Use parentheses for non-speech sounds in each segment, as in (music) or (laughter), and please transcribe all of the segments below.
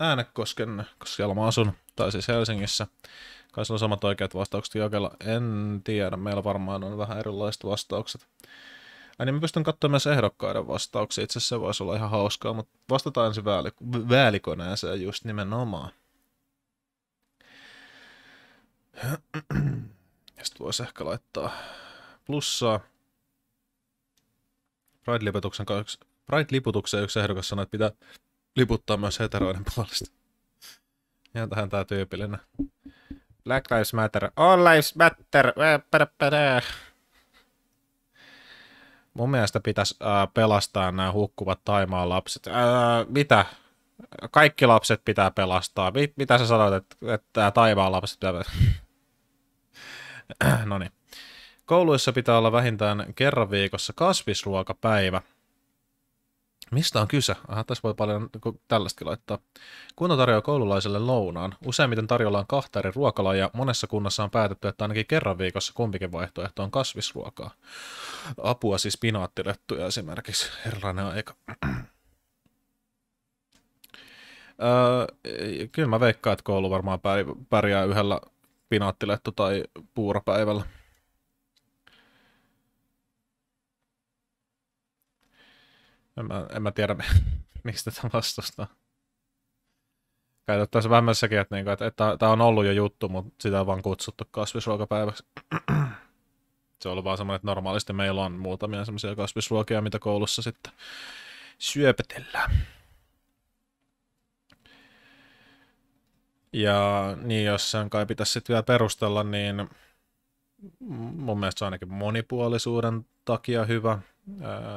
Äänekosken, koska siellä mä asun, tai siis Helsingissä. Kai on samat oikeat vastaukset jakella. En tiedä, meillä varmaan on vähän erilaiset vastaukset. Ai niin mä pystyn katsomaan myös ehdokkaiden vastauksia, itse asiassa se voisi olla ihan hauskaa, mutta vastataan ensin väälik- väälikoneeseen just nimenomaan. Ja sitten voisi ehkä laittaa plussaa. Pride-liputuksen, Pride-liputuksen yksi ehdokas sanoi, että pitää liputtaa myös heteroiden (laughs) puolesta. Ja tähän tää tyypillinen. Black Lives Matter. All Lives Matter. Mun mielestä pitäisi äh, pelastaa nämä hukkuvat Taimaan lapset. Äh, mitä? Kaikki lapset pitää pelastaa. Mit, mitä sä sanoit, että, että Taivaan lapset pitää... (clears throat) no niin. Kouluissa pitää olla vähintään kerran viikossa kasvisruokapäivä. Mistä on kyse? Aha, tässä voi paljon niin tällaistakin laittaa. Kunta tarjoaa koululaiselle lounaan. Useimmiten tarjolla on kahta eri ruokalajia. Monessa kunnassa on päätetty, että ainakin kerran viikossa kumpikin vaihtoehto on kasvisruokaa. Apua siis pinaattilettuja esimerkiksi. Erilainen aika. öö, kyllä mä veikkaan, että koulu varmaan pärjää yhdellä pinaattilettu tai puurapäivällä. En mä, en mä tiedä, (laughs) mistä tämä vastustaa. Kai tässä vähän sekin, että, niinku, että, että tämä on ollut jo juttu, mutta sitä on vaan kutsuttu kasvisruokapäiväksi. (clears throat) Se on ollut vaan semmoinen, että normaalisti meillä on muutamia semmoisia kasvisruokia, mitä koulussa sitten syöpetellään. Ja niin, jos sen kai pitäisi sitten vielä perustella, niin mun mielestä se on ainakin monipuolisuuden takia hyvä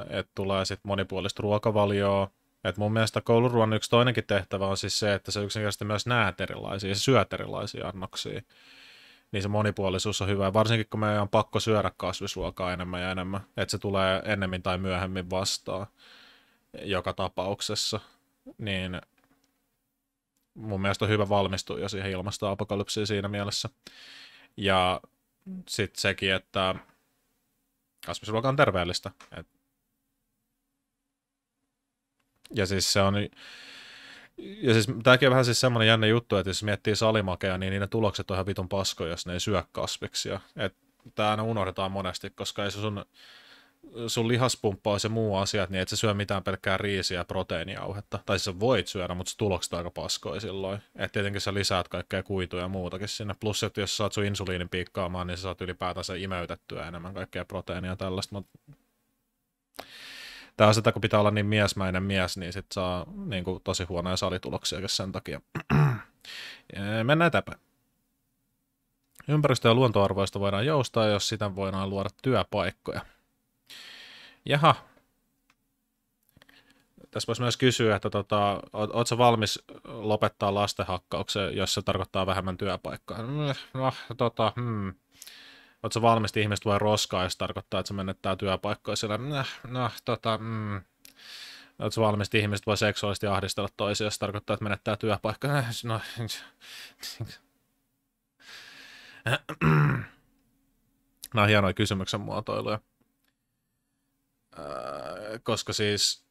että tulee sitten monipuolista ruokavalioa. Et mun mielestä kouluruoan yksi toinenkin tehtävä on siis se, että se yksinkertaisesti myös näet erilaisia ja syöt erilaisia annoksia. Niin se monipuolisuus on hyvä, varsinkin kun meidän on pakko syödä kasvisruokaa enemmän ja enemmän, että se tulee ennemmin tai myöhemmin vastaan joka tapauksessa. Niin mun mielestä on hyvä valmistua jo siihen ilmastoapokalypsiin siinä mielessä. Ja sitten sekin, että kasvisruoka on terveellistä. Et... Ja siis se on... Ja siis tämäkin on vähän siis semmoinen jännä juttu, että jos miettii salimakea, niin ne tulokset on ihan vitun paskoja, jos ne ei syö kasviksia. Että tämä aina unohdetaan monesti, koska ei se sun sun lihaspumppaus ja muu asiat, niin et sä syö mitään pelkkää riisiä ja proteiinijauhetta. Tai siis sä voit syödä, mutta se tulokset aika paskoi silloin. Et tietenkin sä lisäät kaikkea kuituja ja muutakin sinne. Plus, että jos sä saat sun insuliinin piikkaamaan, niin sä saat ylipäätänsä imeytettyä enemmän kaikkea proteiinia ja tällaista. Mut... Tää on sitä, kun pitää olla niin miesmäinen mies, niin sit saa niin kuin, tosi huonoja salituloksia sen takia. (clears throat) Mennään eteenpäin. Ympäristö- ja luontoarvoista voidaan joustaa, jos sitä voidaan luoda työpaikkoja. Jaha. Tässä voisi myös kysyä, että tota, ootko valmis lopettaa lastenhakkauksen, jos se tarkoittaa vähemmän työpaikkaa? No, tota, hmm. Oletko valmis, että ihmiset voi roskaa, jos tarkoittaa, että se menettää työpaikkoja sillä? No, no tota, hmm. Oletko valmis, että ihmiset voi seksuaalisesti ahdistella toisia, jos tarkoittaa, että menettää työpaikkoja? No, (clears throat) Nämä on hienoja kysymyksen muotoiluja koska siis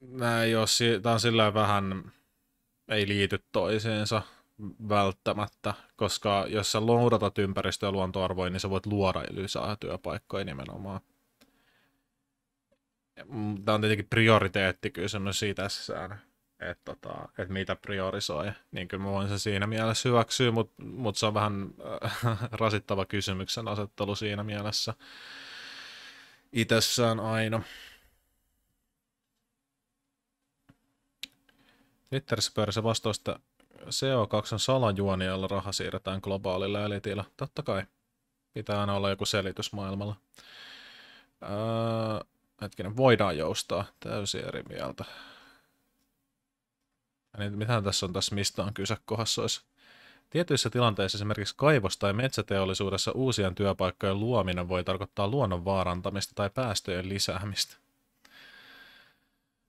nämä ei ole, tämä on sillä vähän, ei liity toisiinsa välttämättä, koska jos sä loudatat ympäristö- ja luontoarvoja, niin sä voit luoda lisää työpaikkoja nimenomaan. Tämä on tietenkin prioriteettikysymys siitä että, tota, että mitä priorisoi. Niin kyllä mä voin sen siinä mielessä hyväksyä, mutta mut se on vähän äh, (laughs) rasittava kysymyksen asettelu siinä mielessä itsessään aina. Twitterissä pyörissä vastausta CO2 on salajuoni, jolla raha siirretään globaalilla elitillä. Totta kai. Pitää aina olla joku selitys maailmalla. Öö, hetkinen, voidaan joustaa. Täysin eri mieltä. Niin, mitähän tässä on tässä, mistä on kyse kohdassa olisi? Tietyissä tilanteissa esimerkiksi kaivos- tai metsäteollisuudessa uusien työpaikkojen luominen voi tarkoittaa luonnon vaarantamista tai päästöjen lisäämistä.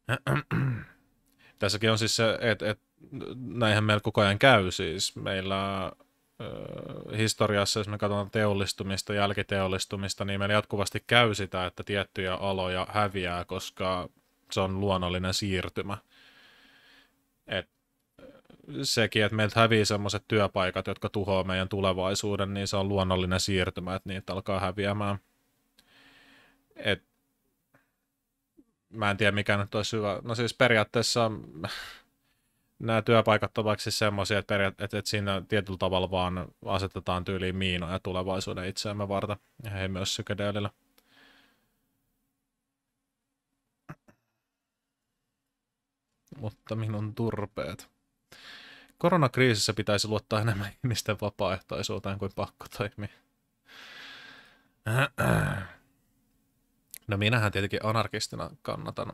(clears throat) Tässäkin on siis se, että, että näinhän meillä koko ajan käy siis. Meillä historiassa, jos me katsotaan teollistumista, jälkiteollistumista, niin meillä jatkuvasti käy sitä, että tiettyjä aloja häviää, koska se on luonnollinen siirtymä sekin, että meiltä hävii sellaiset työpaikat, jotka tuhoaa meidän tulevaisuuden, niin se on luonnollinen siirtymä, että niitä alkaa häviämään. Et, mä en tiedä, mikä nyt olisi hyvä. No siis periaatteessa (laughs) nämä työpaikat ovat siis semmoisia, että, periaat- että, että siinä tietyllä tavalla vaan asetetaan tyyliin miinoja tulevaisuuden itseämme varten, ja he myös sykedeelillä. Mutta minun turpeet. Koronakriisissä pitäisi luottaa enemmän (laughs) ihmisten vapaaehtoisuuteen kuin pakko toimia. No minähän tietenkin anarkistina kannatan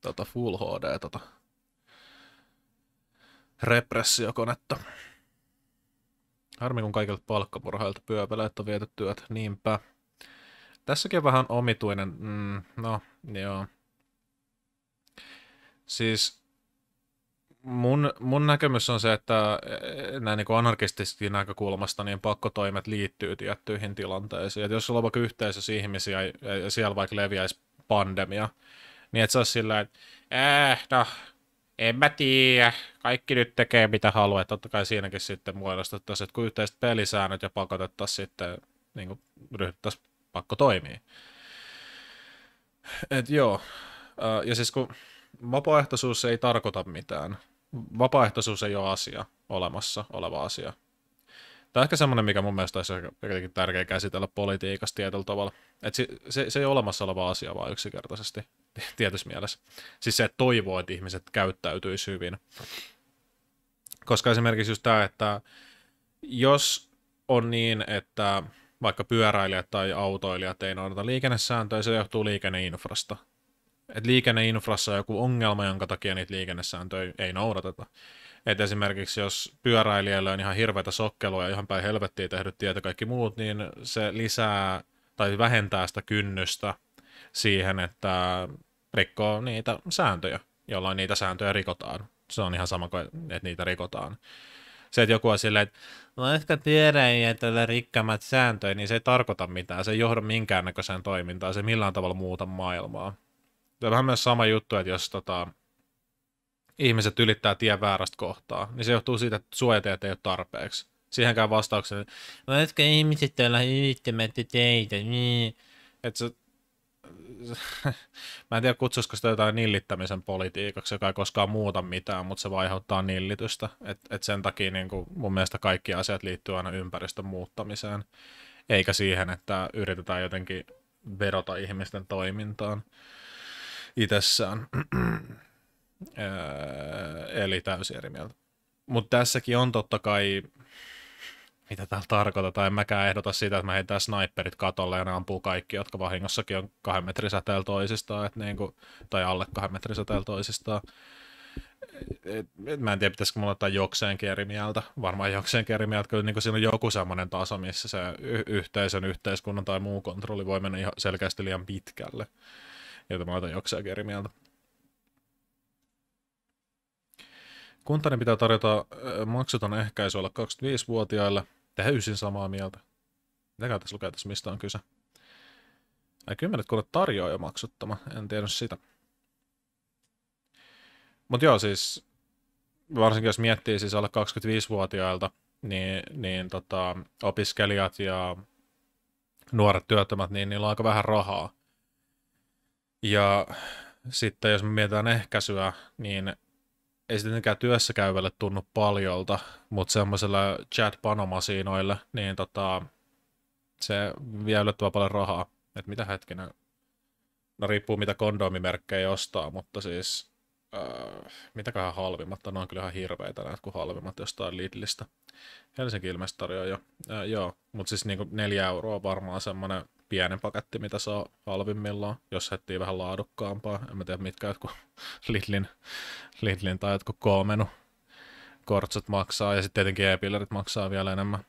tota Full HD tota repressiokonetta. Harmi kun kaikilta palkkapurhailta pyöpeleet on viety työt, niinpä. Tässäkin on vähän omituinen, mm, no joo. Siis mun, mun näkemys on se, että eh, näin niin anarkistisesta näkökulmasta niin pakkotoimet liittyy tiettyihin tilanteisiin. Et jos sulla on vaikka yhteisössä ihmisiä ja siellä vaikka leviäisi pandemia, niin et sä sillä että äh, no, en mä tiedä, kaikki nyt tekee mitä haluaa, totta kai siinäkin sitten muodostettaisiin, että kun yhteiset pelisäännöt ja pakotettaisiin sitten, niin kuin ryhdyttäisiin pakko toimii. Et joo, ja siis kun vapaaehtoisuus ei tarkoita mitään. Vapaaehtoisuus ei ole asia, olemassa oleva asia. Tämä on ehkä semmoinen, mikä mun mielestä olisi tärkeä käsitellä politiikassa tietyllä tavalla. Et se, se, se ei ole olemassa oleva asia vaan yksinkertaisesti tietyssä mielessä. Siis se, että toivoo, että ihmiset käyttäytyisi hyvin. Koska esimerkiksi just tämä, että jos on niin, että vaikka pyöräilijät tai autoilijat ei noudata liikennesääntöjä, se johtuu liikenneinfrasta että liikenneinfrassa on joku ongelma, jonka takia niitä liikennesääntöjä ei noudateta. Et esimerkiksi jos pyöräilijöillä on ihan hirveitä sokkeluja, ihan päin helvettiin tehdyt tietä kaikki muut, niin se lisää tai vähentää sitä kynnystä siihen, että rikkoo niitä sääntöjä, jolloin niitä sääntöjä rikotaan. Se on ihan sama kuin, että niitä rikotaan. Se, että joku on silleen, että no ehkä pyöräilijät tällä rikkamat sääntöjä, niin se ei tarkoita mitään. Se ei johda minkäännäköiseen toimintaan, se millään tavalla muuta maailmaa. Se on vähän myös sama juttu, että jos tota, ihmiset ylittää tien väärästä kohtaa, niin se johtuu siitä, että suojateet ei ole tarpeeksi. Siihenkään vastauksen, no etkä ihmiset olla ylittämättä teitä, niin. Että se, (laughs) mä en tiedä kutsuisiko sitä jotain nillittämisen politiikaksi, joka ei koskaan muuta mitään, mutta se aiheuttaa nillitystä. Et, et sen takia niin kuin mun mielestä kaikki asiat liittyy aina ympäristön muuttamiseen, eikä siihen, että yritetään jotenkin vedota ihmisten toimintaan itsessään. (clears throat) Eli täysin eri mieltä. Mutta tässäkin on totta kai, mitä täällä tarkoitetaan, en mäkään ehdota sitä, että mä heitän sniperit katolle ja ne ampuu kaikki, jotka vahingossakin on kahden metrin säteellä toisistaan, et niinku, tai alle kahden metrin säteellä toisistaan. Et, et, mä en tiedä, pitäisikö mulla ottaa jokseenkin eri mieltä. Varmaan jokseenkin eri mieltä, kyllä niin siinä on joku semmoinen taso, missä se y- yhteisön, yhteiskunnan tai muu kontrolli voi mennä ihan selkeästi liian pitkälle jota mä otan jokseenkin eri mieltä. Kuntani pitää tarjota maksuton ehkäisy alle 25-vuotiaille. Täysin samaa mieltä. Mitäkään tässä lukee tässä, mistä on kyse? Ai kymmenet kunnat tarjoaa jo maksuttoma, en tiedä sitä. Mutta joo, siis varsinkin jos miettii siis alle 25-vuotiailta, niin, niin tota, opiskelijat ja nuoret työttömät, niin niillä on aika vähän rahaa. Ja sitten jos me mietitään ehkäisyä, niin ei tietenkään työssä käyvälle tunnu paljolta, mutta semmoisella chat-panomasiinoille, niin tota, se vie yllättävän paljon rahaa. Että mitä hetkinen, no riippuu mitä kondomimerkkejä ostaa, mutta siis äh, mitäköhän halvimmat, no, on kyllä ihan hirveitä näitä kuin halvimmat jostain Lidlistä. Helsinki ilmeisesti tarjoaa jo, äh, joo, mutta siis niinku neljä euroa varmaan semmoinen pienen paketti, mitä saa halvimmillaan, jos hettii vähän laadukkaampaa. En mä tiedä, mitkä jotkut (laughs) Lidlin, Lidlin tai jotkut koomenu kortsut maksaa, ja sitten tietenkin e-pillerit maksaa vielä enemmän.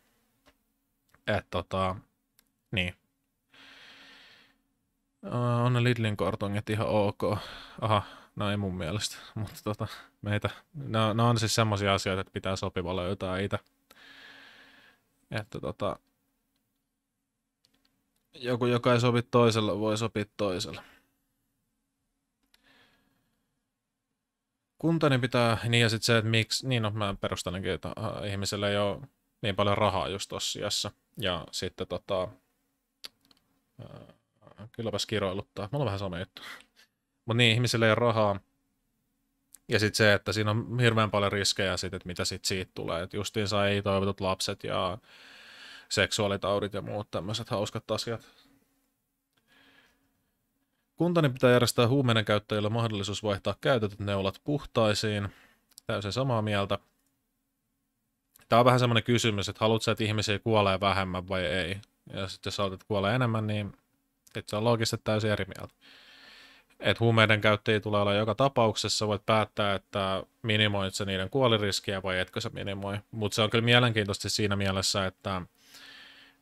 Et tota, niin. On ne Lidlin kortongit ihan ok. Aha, no ei mun mielestä, (laughs) mutta tota, meitä, no, no on siis semmoisia asioita, että pitää sopiva löytää itse. Että tota, joku, joka ei sovi toisella, voi sopia toisella. kuntani pitää, niin ja sitten se, että miksi, niin no mä perustelenkin, että äh, ihmiselle ei ole niin paljon rahaa just tossa. Ja sitten tota, äh, kylläpäs kiroiluttaa. Mulla on vähän sama juttu. (laughs) Mutta niin, ihmisille ei ole rahaa. Ja sitten se, että siinä on hirveän paljon riskejä sit, että mitä sit siitä tulee. Että justiinsa ei toivotut lapset ja seksuaalitaudit ja muut tämmöiset hauskat asiat. Kuntani pitää järjestää huumeiden käyttäjille mahdollisuus vaihtaa käytetyt neulat puhtaisiin. Täysin samaa mieltä. Tämä on vähän semmoinen kysymys, että haluatko että ihmisiä kuolee vähemmän vai ei. Ja sitten jos haluat, että kuolee enemmän, niin se on loogisesti täysin eri mieltä. Et huumeiden käyttäjiä tulee olla joka tapauksessa, voit päättää, että minimoit se niiden kuoliriskiä vai etkö se minimoi. Mutta se on kyllä mielenkiintoista siinä mielessä, että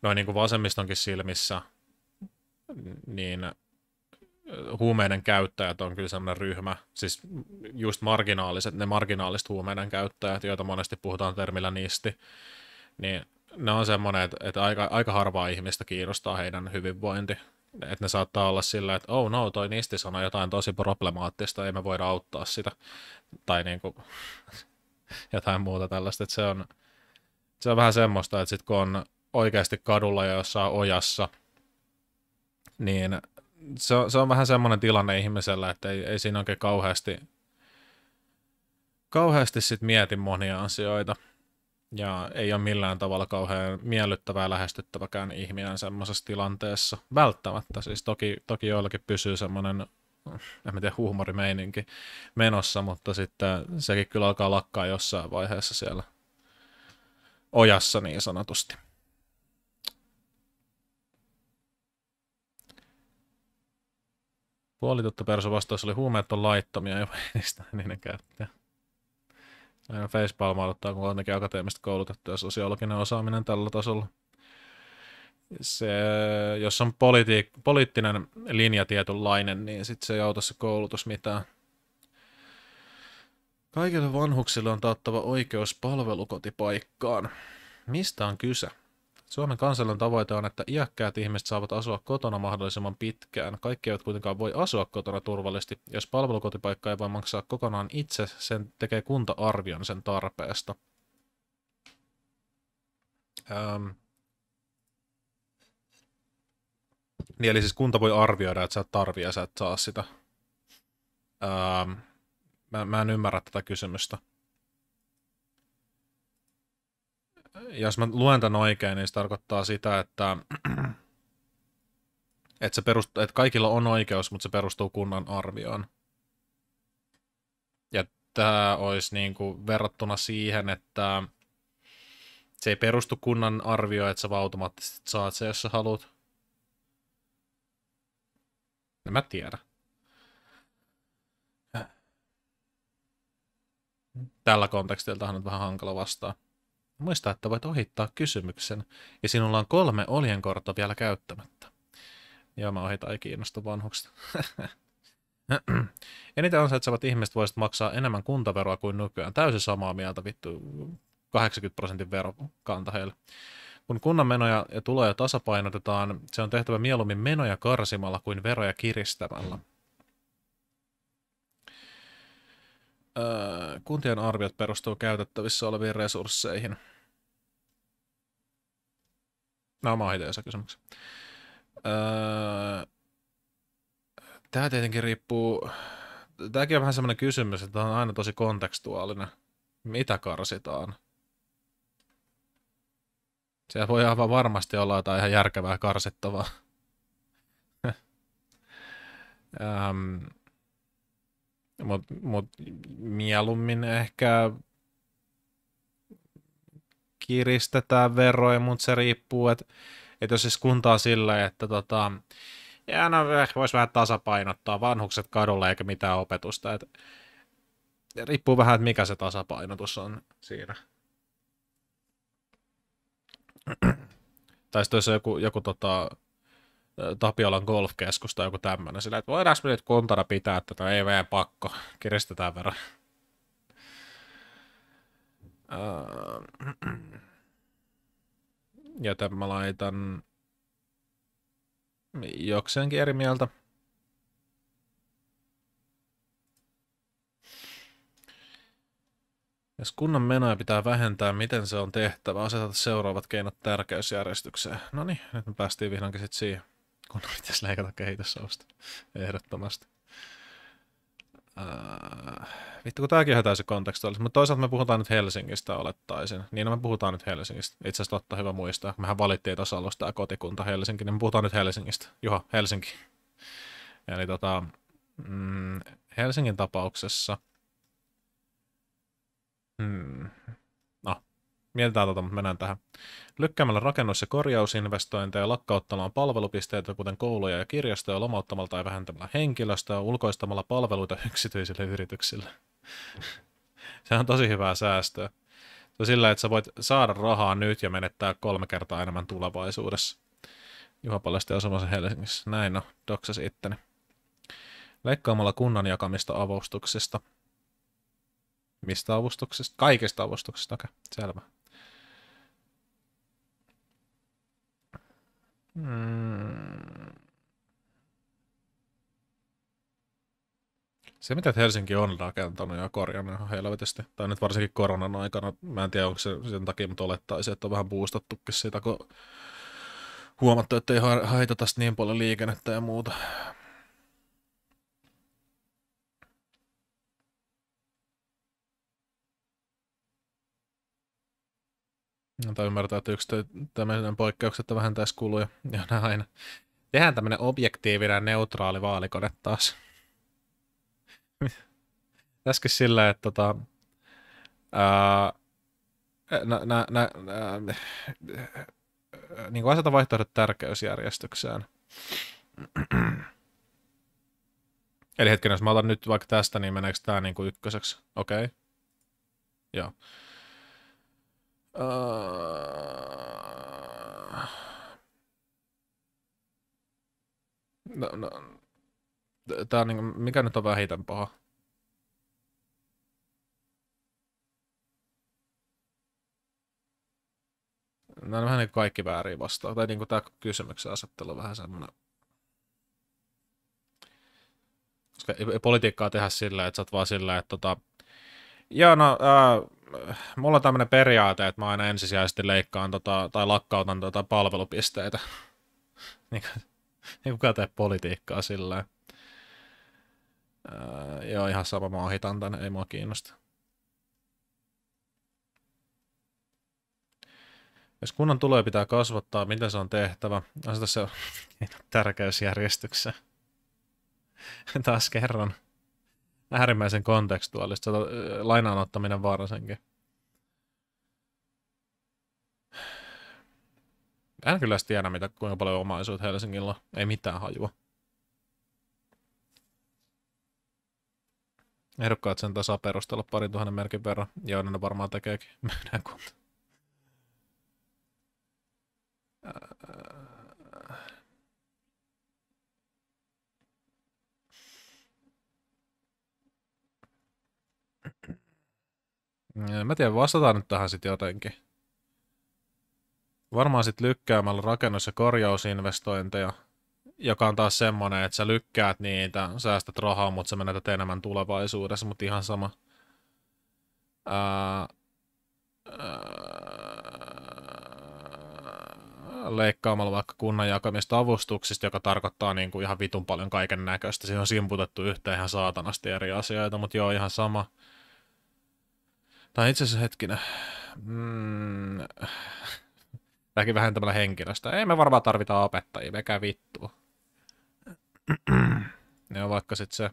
noin niin kuin vasemmistonkin silmissä, niin huumeiden käyttäjät on kyllä sellainen ryhmä, siis just marginaaliset, ne marginaaliset huumeiden käyttäjät, joita monesti puhutaan termillä nisti, niin ne on semmoinen, että, että aika, aika harvaa ihmistä kiinnostaa heidän hyvinvointi. Että ne saattaa olla sillä, että oh no, toi nisti sanoi jotain tosi problemaattista, ei me voida auttaa sitä. Tai niin kuin, (laughs) jotain muuta tällaista. Että se, on, se on vähän semmoista, että sit kun on oikeasti kadulla ja jossain ojassa, niin se on, se on vähän semmoinen tilanne ihmisellä, että ei, ei siinä oikein kauheasti, kauheasti sit mieti monia asioita. Ja ei ole millään tavalla kauhean miellyttävää lähestyttäväkään ihminen semmoisessa tilanteessa. Välttämättä. Siis toki, toki joillakin pysyy semmoinen, en tiedä, huumorimeininki menossa, mutta sitten sekin kyllä alkaa lakkaa jossain vaiheessa siellä ojassa niin sanotusti. Puolitutta perso vastaus oli huumeet on laittomia ja (laughs) niistä niiden käyttäjä. Aina facepalmailuttaa, kun on akateemista koulutettu ja sosiologinen osaaminen tällä tasolla. Se, jos on politi- poliittinen linja tietynlainen, niin sitten se ei auta se koulutus mitään. Kaikille vanhuksille on taattava oikeus palvelukotipaikkaan. Mistä on kyse? Suomen kansallinen tavoite on, että iäkkäät ihmiset saavat asua kotona mahdollisimman pitkään. Kaikki eivät kuitenkaan voi asua kotona turvallisesti. Jos palvelukotipaikka ei voi maksaa kokonaan itse, sen tekee kunta-arvion sen tarpeesta. Ähm. Niin, eli siis kunta voi arvioida, että sä et tarvii ja sä et saa sitä. Ähm. Mä, mä en ymmärrä tätä kysymystä. Jos mä luen tämän oikein, niin se tarkoittaa sitä, että, (clears throat) että, se perustuu, että kaikilla on oikeus, mutta se perustuu kunnan arvioon. Ja tämä olisi niin kuin verrattuna siihen, että se ei perustu kunnan arvioon, että sä vaan automaattisesti saat se, jos sä haluat. En mä tiedä. Tällä kontekstilla on vähän hankala vastaa. Muista, että voit ohittaa kysymyksen, ja sinulla on kolme oljenkorta vielä käyttämättä. Joo, mä ohitan, ei kiinnosta vanhuksista. (clears throat) Eniten ansaitsevat ihmiset voisivat maksaa enemmän kuntaveroa kuin nykyään. Täysin samaa mieltä, vittu, 80 prosentin verokanta heille. Kun kunnan menoja ja tuloja tasapainotetaan, se on tehtävä mieluummin menoja karsimalla kuin veroja kiristämällä. Öö, kuntien arviot perustuu käytettävissä oleviin resursseihin. No, mä oon kysymyksen. Öö, Tämä tietenkin riippuu... Tämäkin on vähän semmoinen kysymys, että on aina tosi kontekstuaalinen. Mitä karsitaan? Siellä voi aivan varmasti olla jotain ihan järkevää karsittavaa. (laughs) mutta mut mieluummin ehkä kiristetään veroja, mutta se riippuu, että et jos siis kuntaa sillä, että tota, ja no ehkä voisi vähän tasapainottaa vanhukset kadulle eikä mitään opetusta. Et, riippuu vähän, että mikä se tasapainotus on siinä. tai sitten jos joku, joku tota, Tapiolan golfkeskus tai joku tämmöinen, sillä että voidaan me nyt kuntana pitää tätä, ei meidän pakko, kiristetään verran. Joten mä laitan jokseenkin eri mieltä. Jos kunnan menoja pitää vähentää, miten se on tehtävä? Asetata seuraavat keinot tärkeysjärjestykseen. No niin, nyt me päästiin vihdoinkin sitten siihen. Kun pitäisi leikata kehitysavusta. Ehdottomasti. Uh, vittu, kun tämäkin on täysin kontekstuaalista. Mutta toisaalta me puhutaan nyt Helsingistä, olettaisin. Niin no me puhutaan nyt Helsingistä. Itse asiassa totta hyvä muistaa. Mehän valittiin tuossa alussa tämä kotikunta Helsinki, niin me puhutaan nyt Helsingistä. Juha, Helsinki. Eli tota, mm, Helsingin tapauksessa Hmm. Mietitään tota, mutta mennään tähän. Lykkäämällä rakennus- ja korjausinvestointeja, lakkauttamaan palvelupisteitä, kuten kouluja ja kirjastoja, lomauttamalla tai vähentämällä henkilöstöä, ulkoistamalla palveluita (laughs) yksityisille yrityksille. Se on tosi hyvää säästöä. Se on sillä, että sä voit saada rahaa nyt ja menettää kolme kertaa enemmän tulevaisuudessa. Juha paljasti asumassa Helsingissä. Näin no, doksasi itteni. Leikkaamalla kunnan jakamista avustuksista – Mistä avustuksesta? Kaikesta avustuksesta, okei, okay, selvä. Hmm. Se, mitä Helsinki on rakentanut ja korjannut ihan helvetisti, tai nyt varsinkin koronan aikana, mä en tiedä onko se sen takia, mutta olettaisiin, että on vähän boostattukin siitä, kun huomattu, että ei haitata niin paljon liikennettä ja muuta. Tai ymmärtää, että yksi tämmöinen poikkeuksetta vähentäisi kuluja ja näin. Tehdään tämmöinen objektiivinen neutraali vaalikone taas. (laughs) Tässäkin sillä, että tota, ää, nä, nä, nä, niin kuin aseta vaihtoehdot tärkeysjärjestykseen. Eli hetken, jos mä otan nyt vaikka tästä, niin meneekö tämä niin kuin ykköseksi? Okei. Okay. Joo. Uh... No, no, tää on niin, mikä nyt on vähiten paha? Nämä on vähän niin kaikki väärin vastaan. Tai niin kuin tämä kysymyksen asettelu on vähän semmoinen. Koska ei politiikkaa tehdä sillä, että sä oot vaan sillä, että tota... Joo, no, ää, mulla on tämmöinen periaate, että mä aina ensisijaisesti leikkaan tota, tai lakkautan tota palvelupisteitä. (laughs) niin, niin kukaan tee politiikkaa sillä öö, Joo, ihan sama, mä ohitan tänne, ei mua kiinnosta. Jos kunnan tuloja pitää kasvattaa, miten se on tehtävä? Aseta se (laughs) tärkeysjärjestykseen. Taas kerran äärimmäisen kontekstuaalista, lainaan ottaminen varsinkin. En kyllä tiedä, mitä, kuinka paljon omaisuutta Helsingillä on. Ei mitään hajua. Ehdokkaat sen tasaa perustella parin tuhannen merkin verran. Joo, ne varmaan tekeekin. (laughs) Myydään kunta. Mä tiedän, vastataan nyt tähän sitten jotenkin. Varmaan sitten lykkäämällä rakennus- ja korjausinvestointeja, joka on taas semmoinen, että sä lykkäät niitä, säästät rahaa, mutta sä menetät enemmän tulevaisuudessa, mutta ihan sama. Ää, leikkaamalla vaikka kunnan jakamista avustuksista, joka tarkoittaa niin kuin ihan vitun paljon kaiken näköistä. Siinä on simputettu yhteen ihan saatanasti eri asioita, mutta joo, ihan sama. Tai itse asiassa hetkinen. Mm. Tämäkin vähentämällä henkilöstä. Ei me varmaan tarvita opettajia, mekä vittua. ne on vaikka sitten se...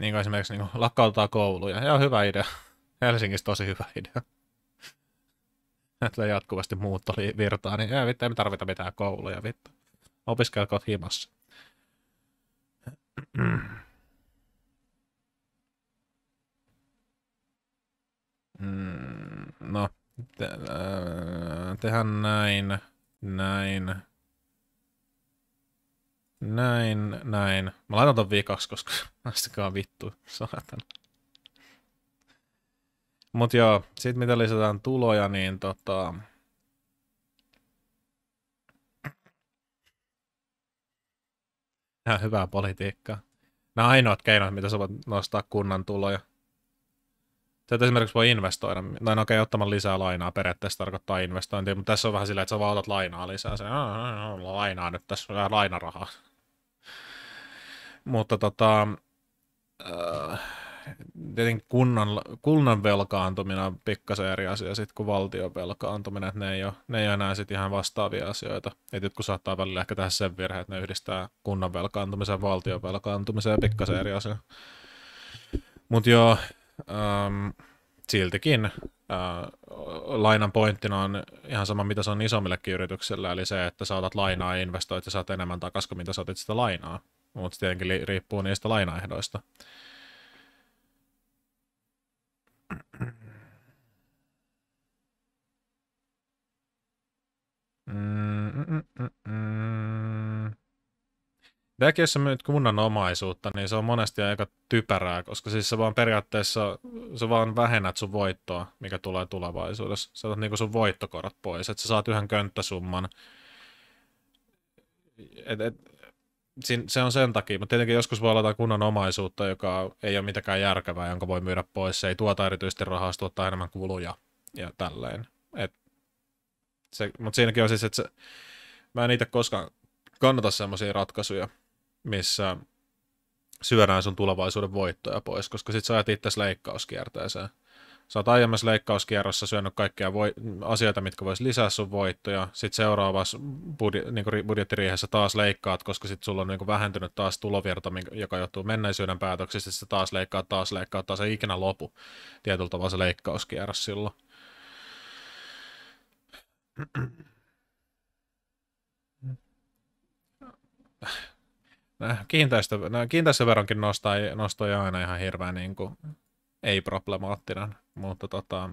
Niin kuin esimerkiksi niin kuin lakkautetaan kouluja. Joo, hyvä idea. Helsingissä tosi hyvä idea. Että jatkuvasti virtaa, niin ei, vittu, ei me tarvita mitään kouluja, vittu. Opiskelkoot himassa. Mm, no, te, äh, tehdään näin, näin, näin, näin. Mä laitan ton viikaksi, koska (laughs) astakaan vittu, saatan. Mut joo, sit mitä lisätään tuloja, niin tota... Ihan hyvää politiikkaa. Nämä ainoat keinot, mitä sä voit nostaa kunnan tuloja. Et esimerkiksi voi investoida, no okei, okay, ottamaan lisää lainaa periaatteessa tarkoittaa investointia, mutta tässä on vähän silleen, että sä vaan otat lainaa lisää. Se, lainaa nyt tässä, vähän lainarahaa. Mutta tota, äh, tietenkin kunnan, kunnan velkaantuminen on pikkasen eri asia sitten kuin valtion velkaantuminen, että ne ei ole, ne ei ole enää sitten ihan vastaavia asioita. Että jotkut saattaa välillä ehkä tehdä sen virhe, että ne yhdistää kunnan velkaantumisen valtion velkaantumisen ja pikkasen eri asia. Mutta joo, ähm, siltikin äh, lainan pointtina on ihan sama, mitä se on isommillekin yrityksille, eli se, että saatat lainaa ja investoit ja saat enemmän takaisin kuin mitä saatit sitä lainaa. Mutta tietenkin riippuu niistä lainaehdoista. Mm, mm, mm, mm. Tämäkin, jos sä myyt kunnan omaisuutta, niin se on monesti aika typerää, koska siis se vaan periaatteessa, se vaan vähennät sun voittoa, mikä tulee tulevaisuudessa. Sä otat niinku sun voittokorot pois, että sä saat yhden könttäsumman. Et, et, se on sen takia, mutta tietenkin joskus voi olla kunnan omaisuutta, joka ei ole mitenkään järkevää, jonka voi myydä pois. Se ei tuota erityisesti rahaa, se tuottaa enemmän kuluja ja tälleen. Et se, mutta siinäkin on siis, että se, mä en itse koskaan kannata semmoisia ratkaisuja, missä syödään sun tulevaisuuden voittoja pois, koska sit sä ajat itse leikkauskierteeseen. Sä oot aiemmassa leikkauskierrossa syönyt kaikkia voi- asioita, mitkä vois lisää sun voittoja. Sitten seuraavassa budje- niin budjettiriihessä taas leikkaat, koska sitten sulla on niin vähentynyt taas tulovirta, joka johtuu menneisyyden päätöksistä. Sitten taas leikkaat, taas leikkaat, taas ei ikinä lopu tietyllä tavalla se leikkauskierros silloin. Kiinteistö, kiinteistöveronkin nosto ei, nosto ei aina ihan hirveän niin kuin, ei-problemaattinen, mutta tota,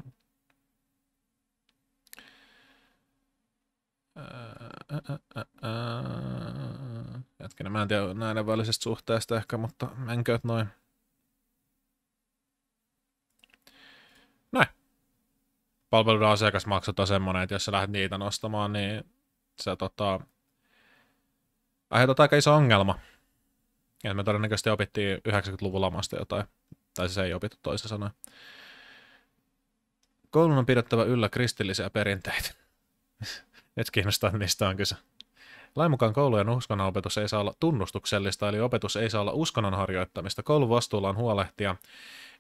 Hetkinen, mä en tiedä näiden välisestä suhteesta ehkä, mutta menkö noin. Näin. Palveluiden asiakasmaksut on semmoinen, että jos sä lähdet niitä nostamaan, niin se tota, aiheutat aika iso ongelma. Ja me todennäköisesti opittiin 90-luvun lamasta jotain tai se ei opittu toisen sanoen. Koulun on pidettävä yllä kristillisiä perinteitä. (laughs) Nyt kiinnostaa, mistä on kyse. Lain mukaan koulujen uskonnonopetus ei saa olla tunnustuksellista, eli opetus ei saa olla uskonnon harjoittamista. Koulun vastuulla on huolehtia,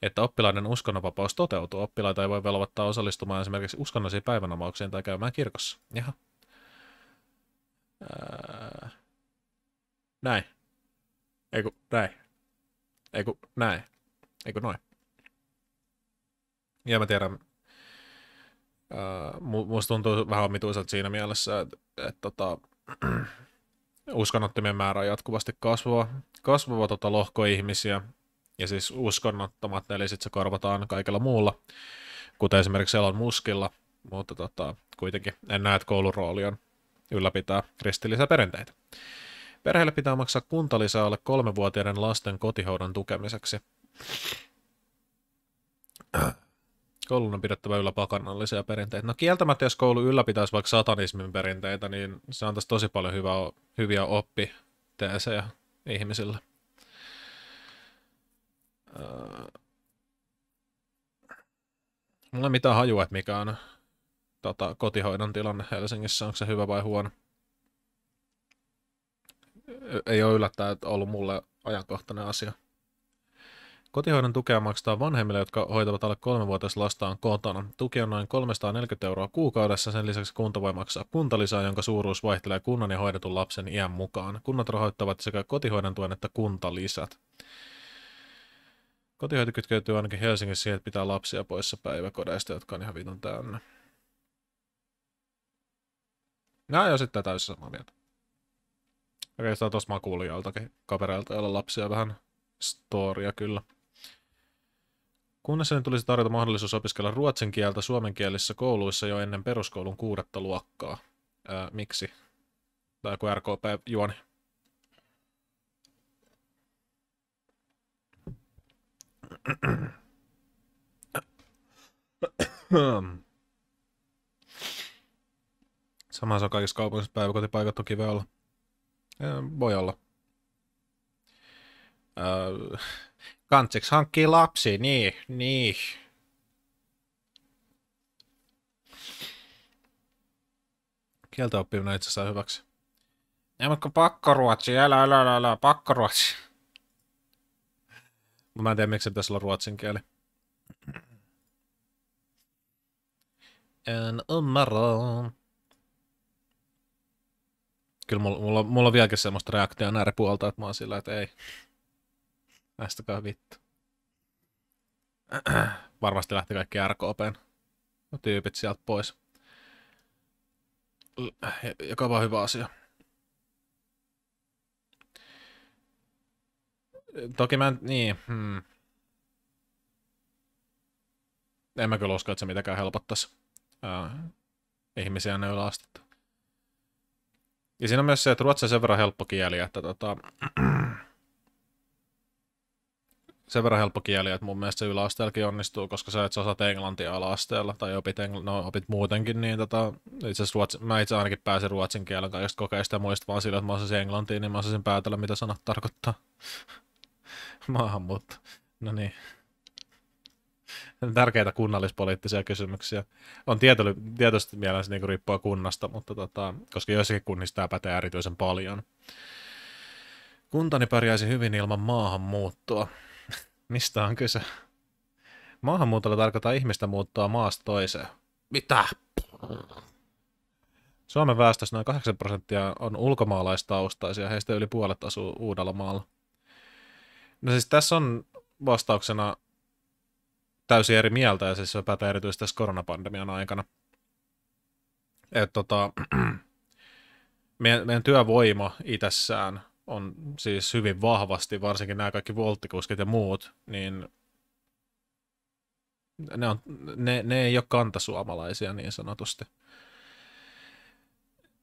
että oppilaiden uskonnonvapaus toteutuu. Oppilaita ei voi velvoittaa osallistumaan esimerkiksi uskonnollisiin päivänamauksiin tai käymään kirkossa. Jaha. Ää... Näin. Eiku, näin. Eiku, näin. Eikö noin? Ja mä tiedän, uh, musta tuntuu vähän omituiselta siinä mielessä, että et, tota, (clears throat) uskonnottomien määrä jatkuvasti kasvava, kasvava tota, lohko ihmisiä, ja siis uskonnottomat, eli sitten se korvataan kaikella muulla, kuten esimerkiksi Elon Muskilla, mutta tota, kuitenkin en näe, että koulun rooli on ylläpitää kristillisiä perinteitä. Perheelle pitää maksaa kuntalisää alle kolmevuotiaiden lasten kotihoidon tukemiseksi. Koulun on pidettävä yllä pakannallisia perinteitä. No kieltämättä, jos koulu ylläpitäisi vaikka satanismin perinteitä, niin se antaisi tosi paljon hyvä, hyviä oppiteesejä ihmisille. Mulla ei mitään hajua, että mikä on tota, kotihoidon tilanne Helsingissä, onko se hyvä vai huono. Ei ole yllättäen ollut mulle ajankohtainen asia. Kotihoidon tukea maksetaan vanhemmille, jotka hoitavat alle kolmevuotias lastaan kotona. Tuki on noin 340 euroa kuukaudessa, sen lisäksi kunta voi maksaa kuntalisää, jonka suuruus vaihtelee kunnan ja hoidetun lapsen iän mukaan. Kunnat rahoittavat sekä kotihoidon tuen että kuntalisät. Kotihoito kytkeytyy ainakin Helsingissä siihen, että pitää lapsia poissa päiväkodeista, jotka on ihan vitun täynnä. Nää jo sitten täysin samaa mieltä. Oikeastaan tuossa mä kuulin joltakin kavereilta, joilla lapsia vähän storia kyllä. Kunnassa tulisi tarjota mahdollisuus opiskella ruotsin kieltä suomenkielisissä kouluissa jo ennen peruskoulun kuudetta luokkaa. Ää, miksi? Tai joku RKP-juoni. Sama se on kaikissa kaupallisissa päiväkotipaikat toki voi olla. Voi olla. Kantsiksi hankkii lapsi, niin, niin. Kieltä oppiminen itse asiassa hyväksi. Ei, mutta pakkoruotsi, älä, älä, älä, älä, pakkoruotsi. Mä en tiedä, miksi se pitäisi olla ruotsin kieli. En ymmärrä. Kyllä mulla, mulla, mulla on vieläkin semmoista reaktiota eri puolta, että mä oon sillä, että ei. Näistäkään vittu. (clears throat) Varmasti lähti kaikki RKPn tyypit sieltä pois. Joka vaan hyvä asia. Toki mä en, niin, hmm. En mä kyllä usko, että se mitenkään helpottaisi äh, ihmisiä ne yläastetta. Ja siinä on myös se, että ruotsi on sen verran helppo kieli, että tota, (clears throat) sen verran helppo kieli, että mun mielestä se yläasteellakin onnistuu, koska sä et sä osaat englantia alaasteella, tai opit, engl- no, opit muutenkin, niin tota, itse ruotsi, mä itse ainakin pääsin ruotsin kielen kaikista kokeista ja muista vaan sillä, että mä osasin englantia, niin mä osasin päätellä, mitä sanat tarkoittaa. (laughs) Maahanmuutto. No niin. Tärkeitä kunnallispoliittisia kysymyksiä. On tietysti, tietysti mielessä niin riippuu kunnasta, mutta tota, koska joissakin kunnissa tämä pätee erityisen paljon. Kuntani pärjäisi hyvin ilman maahanmuuttoa. (laughs) Mistä on kyse? Maahanmuutolla tarkoittaa ihmistä muuttaa maasta toiseen. Mitä? Suomen väestössä noin 8 prosenttia on ulkomaalaistaustaisia, heistä yli puolet asuu Uudellamaalla. No siis tässä on vastauksena täysin eri mieltä, ja siis se pätee erityisesti tässä koronapandemian aikana. Et tota, (clears throat) meidän, meidän työvoima itsessään on siis hyvin vahvasti, varsinkin nämä kaikki volttikuskit ja muut, niin ne, on, ne, ne ei ole kantasuomalaisia niin sanotusti.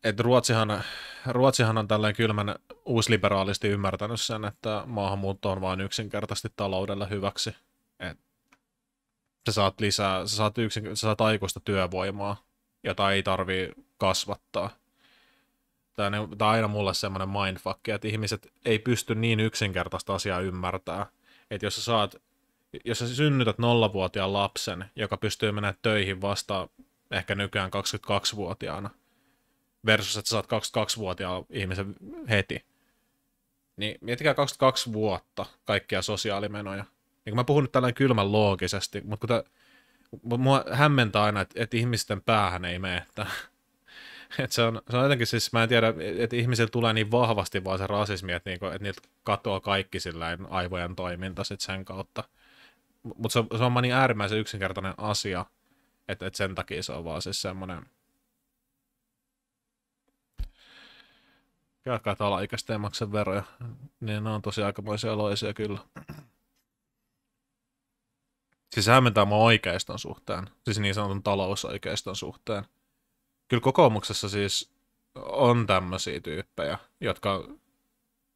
Et Ruotsihan, Ruotsihan on tällainen kylmän uusliberaalisti ymmärtänyt sen, että maahanmuutto on vain yksinkertaisesti taloudelle hyväksi. Et sä saat lisää, sä saat, yksin, sä saat aikuista työvoimaa, jota ei tarvi kasvattaa. Tämä on aina mulle semmoinen mindfuck, että ihmiset ei pysty niin yksinkertaista asiaa ymmärtää. Että jos sä saat, jos sä synnytät nollavuotiaan lapsen, joka pystyy menemään töihin vasta ehkä nykyään 22-vuotiaana, versus että sä saat 22-vuotiaan ihmisen heti, niin miettikää 22 vuotta kaikkia sosiaalimenoja. Niin mä puhun nyt tällainen kylmän loogisesti, mutta kun mua hämmentää aina, että, että ihmisten päähän ei mene, että (laughs) et se, on, se on jotenkin siis, mä en tiedä, että ihmisillä tulee niin vahvasti vaan se rasismi, että, niinku, että niiltä katoaa kaikki aivojen toiminta sit sen kautta. Mutta se, se on vaan niin äärimmäisen yksinkertainen asia, että, että sen takia se on vaan siis semmoinen... Jatkaa, että alaikäistä ei maksa veroja, niin ne on tosi aikamoisia loisia kyllä. Siis se hämmentää mua oikeiston suhteen, siis niin sanotun talousoikeiston suhteen kyllä kokoomuksessa siis on tämmöisiä tyyppejä, jotka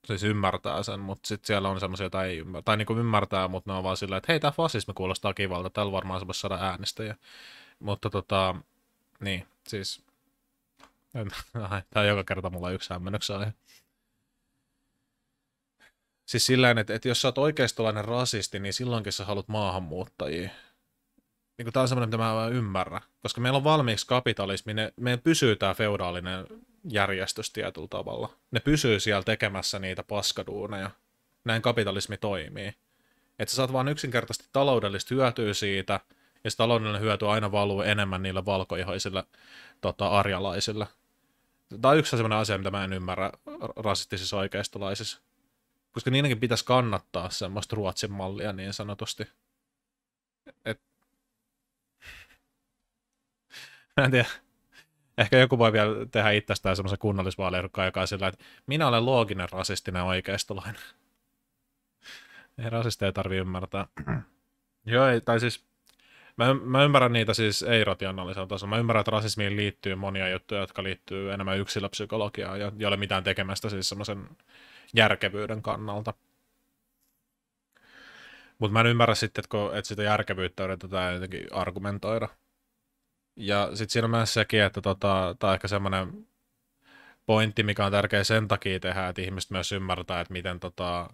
siis ymmärtää sen, mutta sitten siellä on semmoisia, joita ei ymmärtää. Tai niinku ymmärtää, mutta ne on vaan silleen, että hei, tämä fasismi kuulostaa kivalta, täällä varmaan semmoista saada äänestäjä. Mutta tota, niin, siis (laughs) tämä on joka kerta mulla yksi hämmennyksen aihe. Siis sillä että, että jos sä oot oikeistolainen rasisti, niin silloinkin sä haluat maahanmuuttajia niin tämä on semmoinen, mitä mä en ymmärrä. Koska meillä on valmiiksi kapitalismi, ne, meidän pysyy tämä feudaalinen järjestys tietyllä tavalla. Ne pysyy siellä tekemässä niitä paskaduuneja. Näin kapitalismi toimii. Että sä saat vaan yksinkertaisesti taloudellista hyötyä siitä, ja se taloudellinen hyöty aina valuu enemmän niille valkoihoisille tota, arjalaisille. Tämä on yksi sellainen asia, mitä mä en ymmärrä rasistisissa oikeistolaisissa. Koska niidenkin pitäisi kannattaa semmoista Ruotsin mallia niin sanotusti. Et Mä en tiedä. Ehkä joku voi vielä tehdä itsestään semmoisen kunnallisvaaliehdokkaan, joka on sillä, että minä olen looginen rasistinen oikeistolainen. Ei rasisteja tarvitse ymmärtää. Joo, ei, tai siis mä, mä ymmärrän niitä siis ei-rationaalisella tasolla. Mä ymmärrän, että rasismiin liittyy monia juttuja, jotka liittyy enemmän yksilöpsykologiaan ja ei ole mitään tekemästä siis semmoisen järkevyyden kannalta. Mutta mä en ymmärrä sitten, että, että sitä järkevyyttä yritetään jotenkin argumentoida. Ja sitten siinä on myös sekin, että tota, tämä on ehkä semmoinen pointti, mikä on tärkeä sen takia tehdä, että ihmiset myös ymmärtää, että miten tota,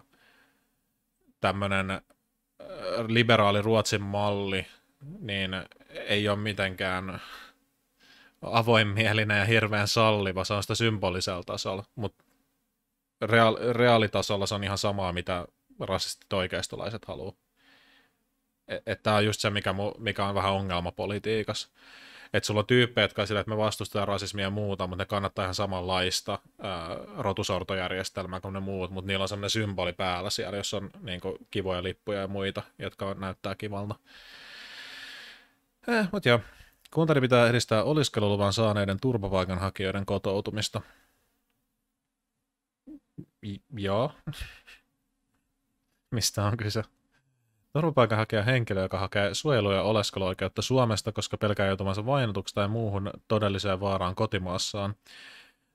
tämmöinen liberaali Ruotsin malli, niin ei ole mitenkään avoinmielinen ja hirveän salliva, se on sitä symbolisella tasolla, mutta reaal- reaalitasolla se on ihan samaa, mitä rasistit oikeistolaiset haluaa. Että tämä on just se, mikä, mu- mikä on vähän ongelma politiikassa. Että sulla on tyyppejä, jotka sillä, että me vastustetaan rasismia ja muuta, mutta ne kannattaa ihan samanlaista ää, rotusortojärjestelmää kuin ne muut, mutta niillä on sellainen symboli päällä siellä, jossa on niin kuin, kivoja lippuja ja muita, jotka näyttää kivalta. Eh, mutta joo, kuntari pitää edistää oliskeluluvan saaneiden turvapaikanhakijoiden kotoutumista. Joo. Mistä on kyse? Turvapaikanhakija henkilö, joka hakee suojelu- ja oleskeluoikeutta Suomesta, koska pelkää joutumansa vainotuksi tai muuhun todelliseen vaaraan kotimaassaan.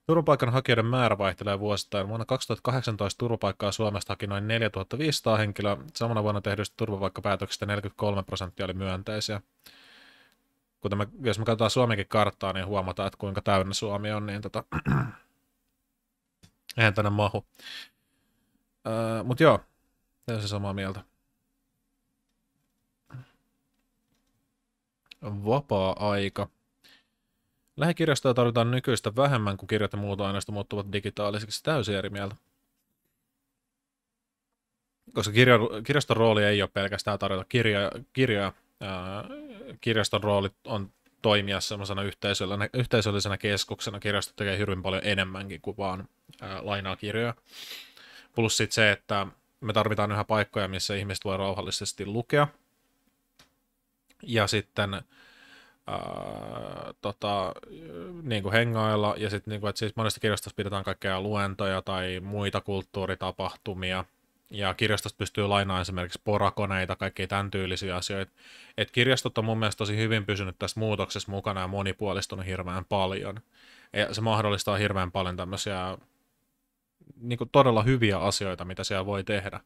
Turvapaikanhakijoiden määrä vaihtelee vuosittain. Vuonna 2018 turvapaikkaa Suomesta haki noin 4500 henkilöä. Samana vuonna tehdyistä turvapaikkapäätöksistä 43 prosenttia oli myönteisiä. Kuten me, jos me katsotaan Suomenkin karttaa, niin huomataan, että kuinka täynnä Suomi on, niin tota, eihän tänne mahu. Öö, Mutta joo, täysin samaa mieltä. Vapaa-aika. Lähikirjastoja tarvitaan nykyistä vähemmän, kun kirjat ja muut aineisto muuttuvat digitaalisiksi. Täysin eri mieltä. Koska kirja, kirjaston rooli ei ole pelkästään tarjota kirjoja ää, kirjaston rooli on toimia semmoisena yhteisöllisenä, yhteisöllisenä keskuksena. Kirjasto tekee hyvin paljon enemmänkin kuin vaan ää, lainaa kirjoja. Plus sitten se, että me tarvitaan yhä paikkoja, missä ihmiset voi rauhallisesti lukea. Ja sitten ää, tota, niin kuin hengailla, ja sitten niin kuin, siis monesta kirjastosta pidetään kaikkea luentoja tai muita kulttuuritapahtumia, ja kirjastosta pystyy lainaamaan esimerkiksi porakoneita, kaikkia tämän tyylisiä asioita. Et kirjastot on mun mielestä tosi hyvin pysynyt tässä muutoksessa mukana ja monipuolistunut hirveän paljon. Ja se mahdollistaa hirveän paljon tämmöisiä niin kuin todella hyviä asioita, mitä siellä voi tehdä.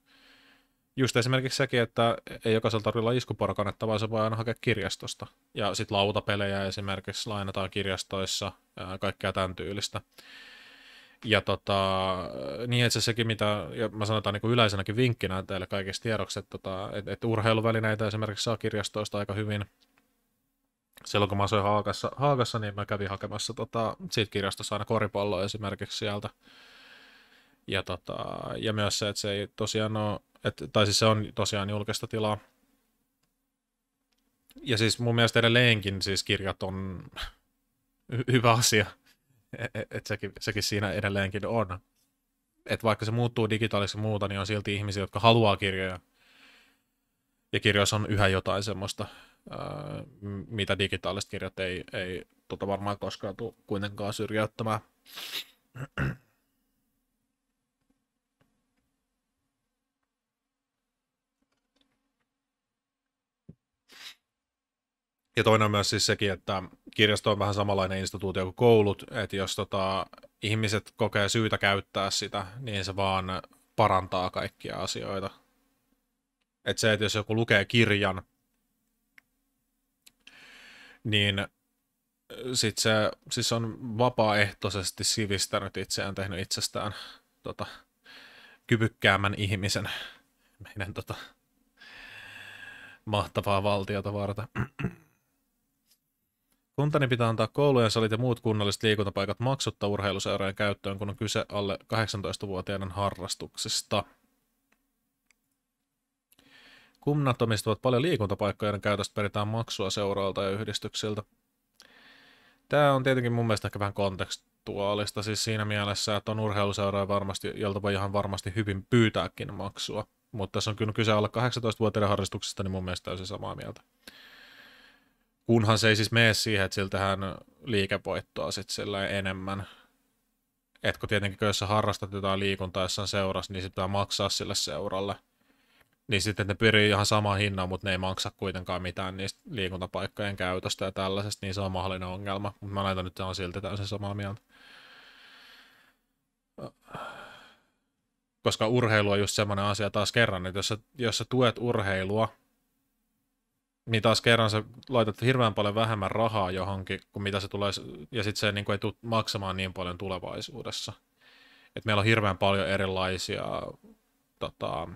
Just esimerkiksi sekin, että ei jokaisella tarvitse olla iskuporokonetta, vaan se voi aina hakea kirjastosta. Ja sitten lautapelejä esimerkiksi lainataan kirjastoissa, ja kaikkea tämän tyylistä. Ja tota, niin itse sekin, mitä ja mä sanotaan niin kuin yleisenäkin vinkkinä teille kaikista tiedoksi, että, tota, että, urheiluvälineitä esimerkiksi saa kirjastoista aika hyvin. Silloin kun mä asuin Haagassa, Haagassa niin mä kävin hakemassa tota, siitä kirjastossa aina koripalloa esimerkiksi sieltä. Ja, tota, ja myös se, että se ei tosiaan ole, että, tai siis se on tosiaan julkista tilaa. Ja siis mun mielestä edelleenkin siis kirjat on (laughs) hyvä asia että et sekin, sekin siinä edelleenkin on. Että vaikka se muuttuu digitaaliseksi muuta, niin on silti ihmisiä, jotka haluaa kirjoja. Ja kirjoissa on yhä jotain semmoista, mitä digitaaliset kirjat ei, ei tota varmaan koskaan tule kuitenkaan syrjäyttämään. Ja toinen on myös siis sekin, että kirjasto on vähän samanlainen instituutio kuin koulut, että jos tota, ihmiset kokee syytä käyttää sitä, niin se vaan parantaa kaikkia asioita. Että se, että jos joku lukee kirjan, niin sit se siis on vapaaehtoisesti sivistänyt itseään, tehnyt itsestään tota, kyvykkäämän ihmisen meidän tota, mahtavaa valtiota varten. Kuntani pitää antaa koulujen salit ja muut kunnalliset liikuntapaikat maksutta urheiluseurojen käyttöön, kun on kyse alle 18-vuotiaiden harrastuksista. Kunnat omistavat paljon liikuntapaikkoja, joiden käytöstä peritään maksua seuroilta ja yhdistyksiltä. Tämä on tietenkin mun mielestä ehkä vähän kontekstuaalista, siis siinä mielessä, että on urheiluseuroja varmasti, jolta voi ihan varmasti hyvin pyytääkin maksua. Mutta tässä on kyllä kyse alle 18-vuotiaiden harrastuksista, niin mun mielestä täysin samaa mieltä. Kunhan se ei siis mene siihen, että sillä tehdään liikevoittoa sitten enemmän. Tietenkin, kun jos sä harrastat jotain liikuntaa jossain seurassa, niin sitten pitää maksaa sille seuralle. Niin sitten ne pyrii ihan samaan hinnan, mutta ne ei maksa kuitenkaan mitään niistä liikuntapaikkojen käytöstä ja tällaisesta, niin se on mahdollinen ongelma. Mutta mä näytän nyt, on silti täysin samaa mieltä. Koska urheilu on just semmoinen asia taas kerran, että jos sä, jos sä tuet urheilua, niin taas kerran sä laitat hirveän paljon vähemmän rahaa johonkin, kuin mitä se tulee, ja sitten se niin kuin, ei tule maksamaan niin paljon tulevaisuudessa. Et meillä on hirveän paljon erilaisia tota,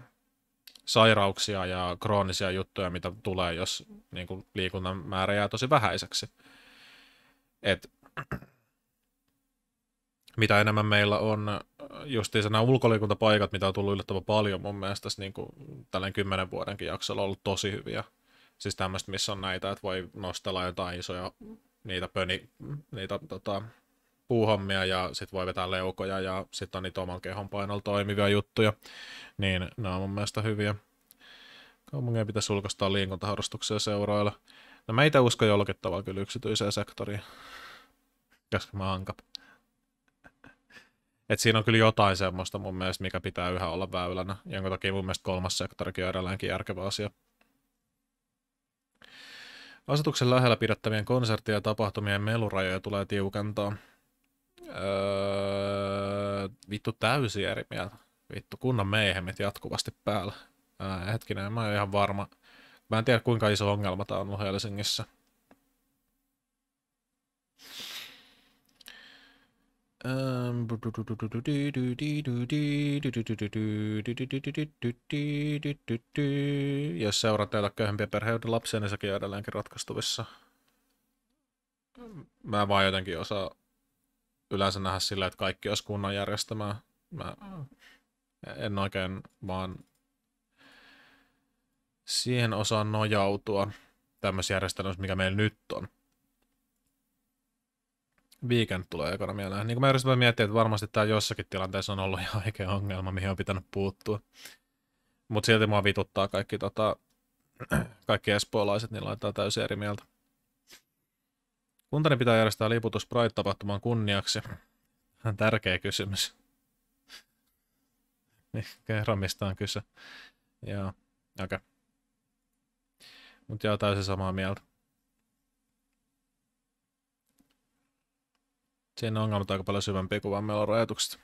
sairauksia ja kroonisia juttuja, mitä tulee, jos niin kuin, liikunnan määrä jää tosi vähäiseksi. Et, (clears throat) mitä enemmän meillä on justiinsa nämä ulkoliikuntapaikat, mitä on tullut yllättävän paljon mun mielestä tässä niin kuin, tällainen kymmenen vuodenkin jaksolla ollut tosi hyviä. Siis tämmöistä, missä on näitä, että voi nostella jotain isoja niitä pöni, niitä tota, puuhommia ja sitten voi vetää leukoja ja sitten on niitä oman kehon painolla toimivia juttuja, niin ne on mun mielestä hyviä. Kaupungin pitäisi ulkoistaa liikuntaharrastuksia seuroilla. No meitä usko jollakin tavalla kyllä yksityiseen sektoriin, koska mä ankap. Et siinä on kyllä jotain semmoista mun mielestä, mikä pitää yhä olla väylänä, jonka takia mun mielestä kolmas sektorikin on edelleenkin järkevä asia. Asetuksen lähellä pidettävien konserttien ja tapahtumien melurajoja tulee tiukentaa. Öö, vittu täysin eri mieltä. Vittu kunnan meihemmit jatkuvasti päällä. Ää, hetkinen, mä oon ihan varma. Mä en tiedä kuinka iso ongelma tää on Helsingissä. Jos seuraa teillä köyhempiä perheiden lapsia, niin sekin on edelleenkin ratkaistuvissa. Mä vaan jotenkin osaa yleensä nähdä sillä, että kaikki olisi kunnan järjestämää. Mä en oikein vaan siihen osaa nojautua tämmöisessä järjestelmässä, mikä meillä nyt on. Weekend tulee ekana mieleen. Niin kuin mä yritän miettiä, että varmasti tämä jossakin tilanteessa on ollut (laughs) ihan oikea ongelma, mihin on pitänyt puuttua. Mutta silti mua vituttaa kaikki, tota, (clears throat) kaikki espoolaiset, niin laittaa täysin eri mieltä. Kuntani pitää järjestää liputus Pride-tapahtuman kunniaksi. Tärkeä kysymys. (laughs) Niin, kerro mistä on kyse. Joo, okei. Okay. Mutta joo, täysin samaa mieltä. On ongelmat aika paljon syvempiä kuin vaan meillä on rajoitukset.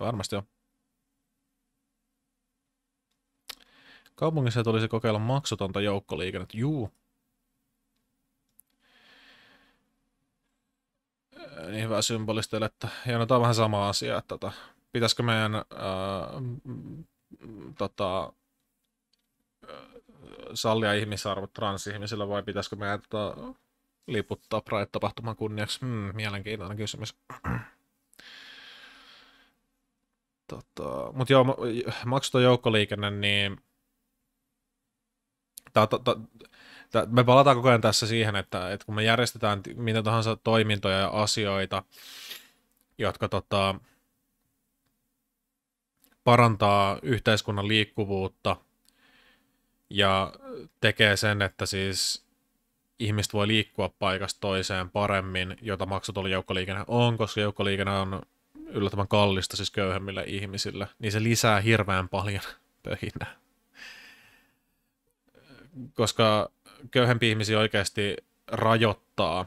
Varmasti on. Kaupungissa tulisi kokeilla maksutonta joukkoliikennettä. Juu. Niin hyvä symbolistelle, että no, on vähän sama asia, että tota, pitäisikö meidän ää, tota, sallia ihmisarvot transihmisille vai pitäisikö meidän tota, liputtaa Pride-tapahtuman kunniaksi? Hmm, mielenkiintoinen kysymys. (clears throat) Tota, Mutta joo, maksuton joukkoliikenne, niin tää, tää, tää, me palataan koko ajan tässä siihen, että, että kun me järjestetään mitä tahansa toimintoja ja asioita, jotka tota, parantaa yhteiskunnan liikkuvuutta ja tekee sen, että siis ihmiset voi liikkua paikasta toiseen paremmin, jota maksuton joukkoliikenne on, koska joukkoliikenne on yllättävän kallista siis köyhemmille ihmisille, niin se lisää hirveän paljon (laughs) pöhinää. Koska köyhempi ihmisiä oikeasti rajoittaa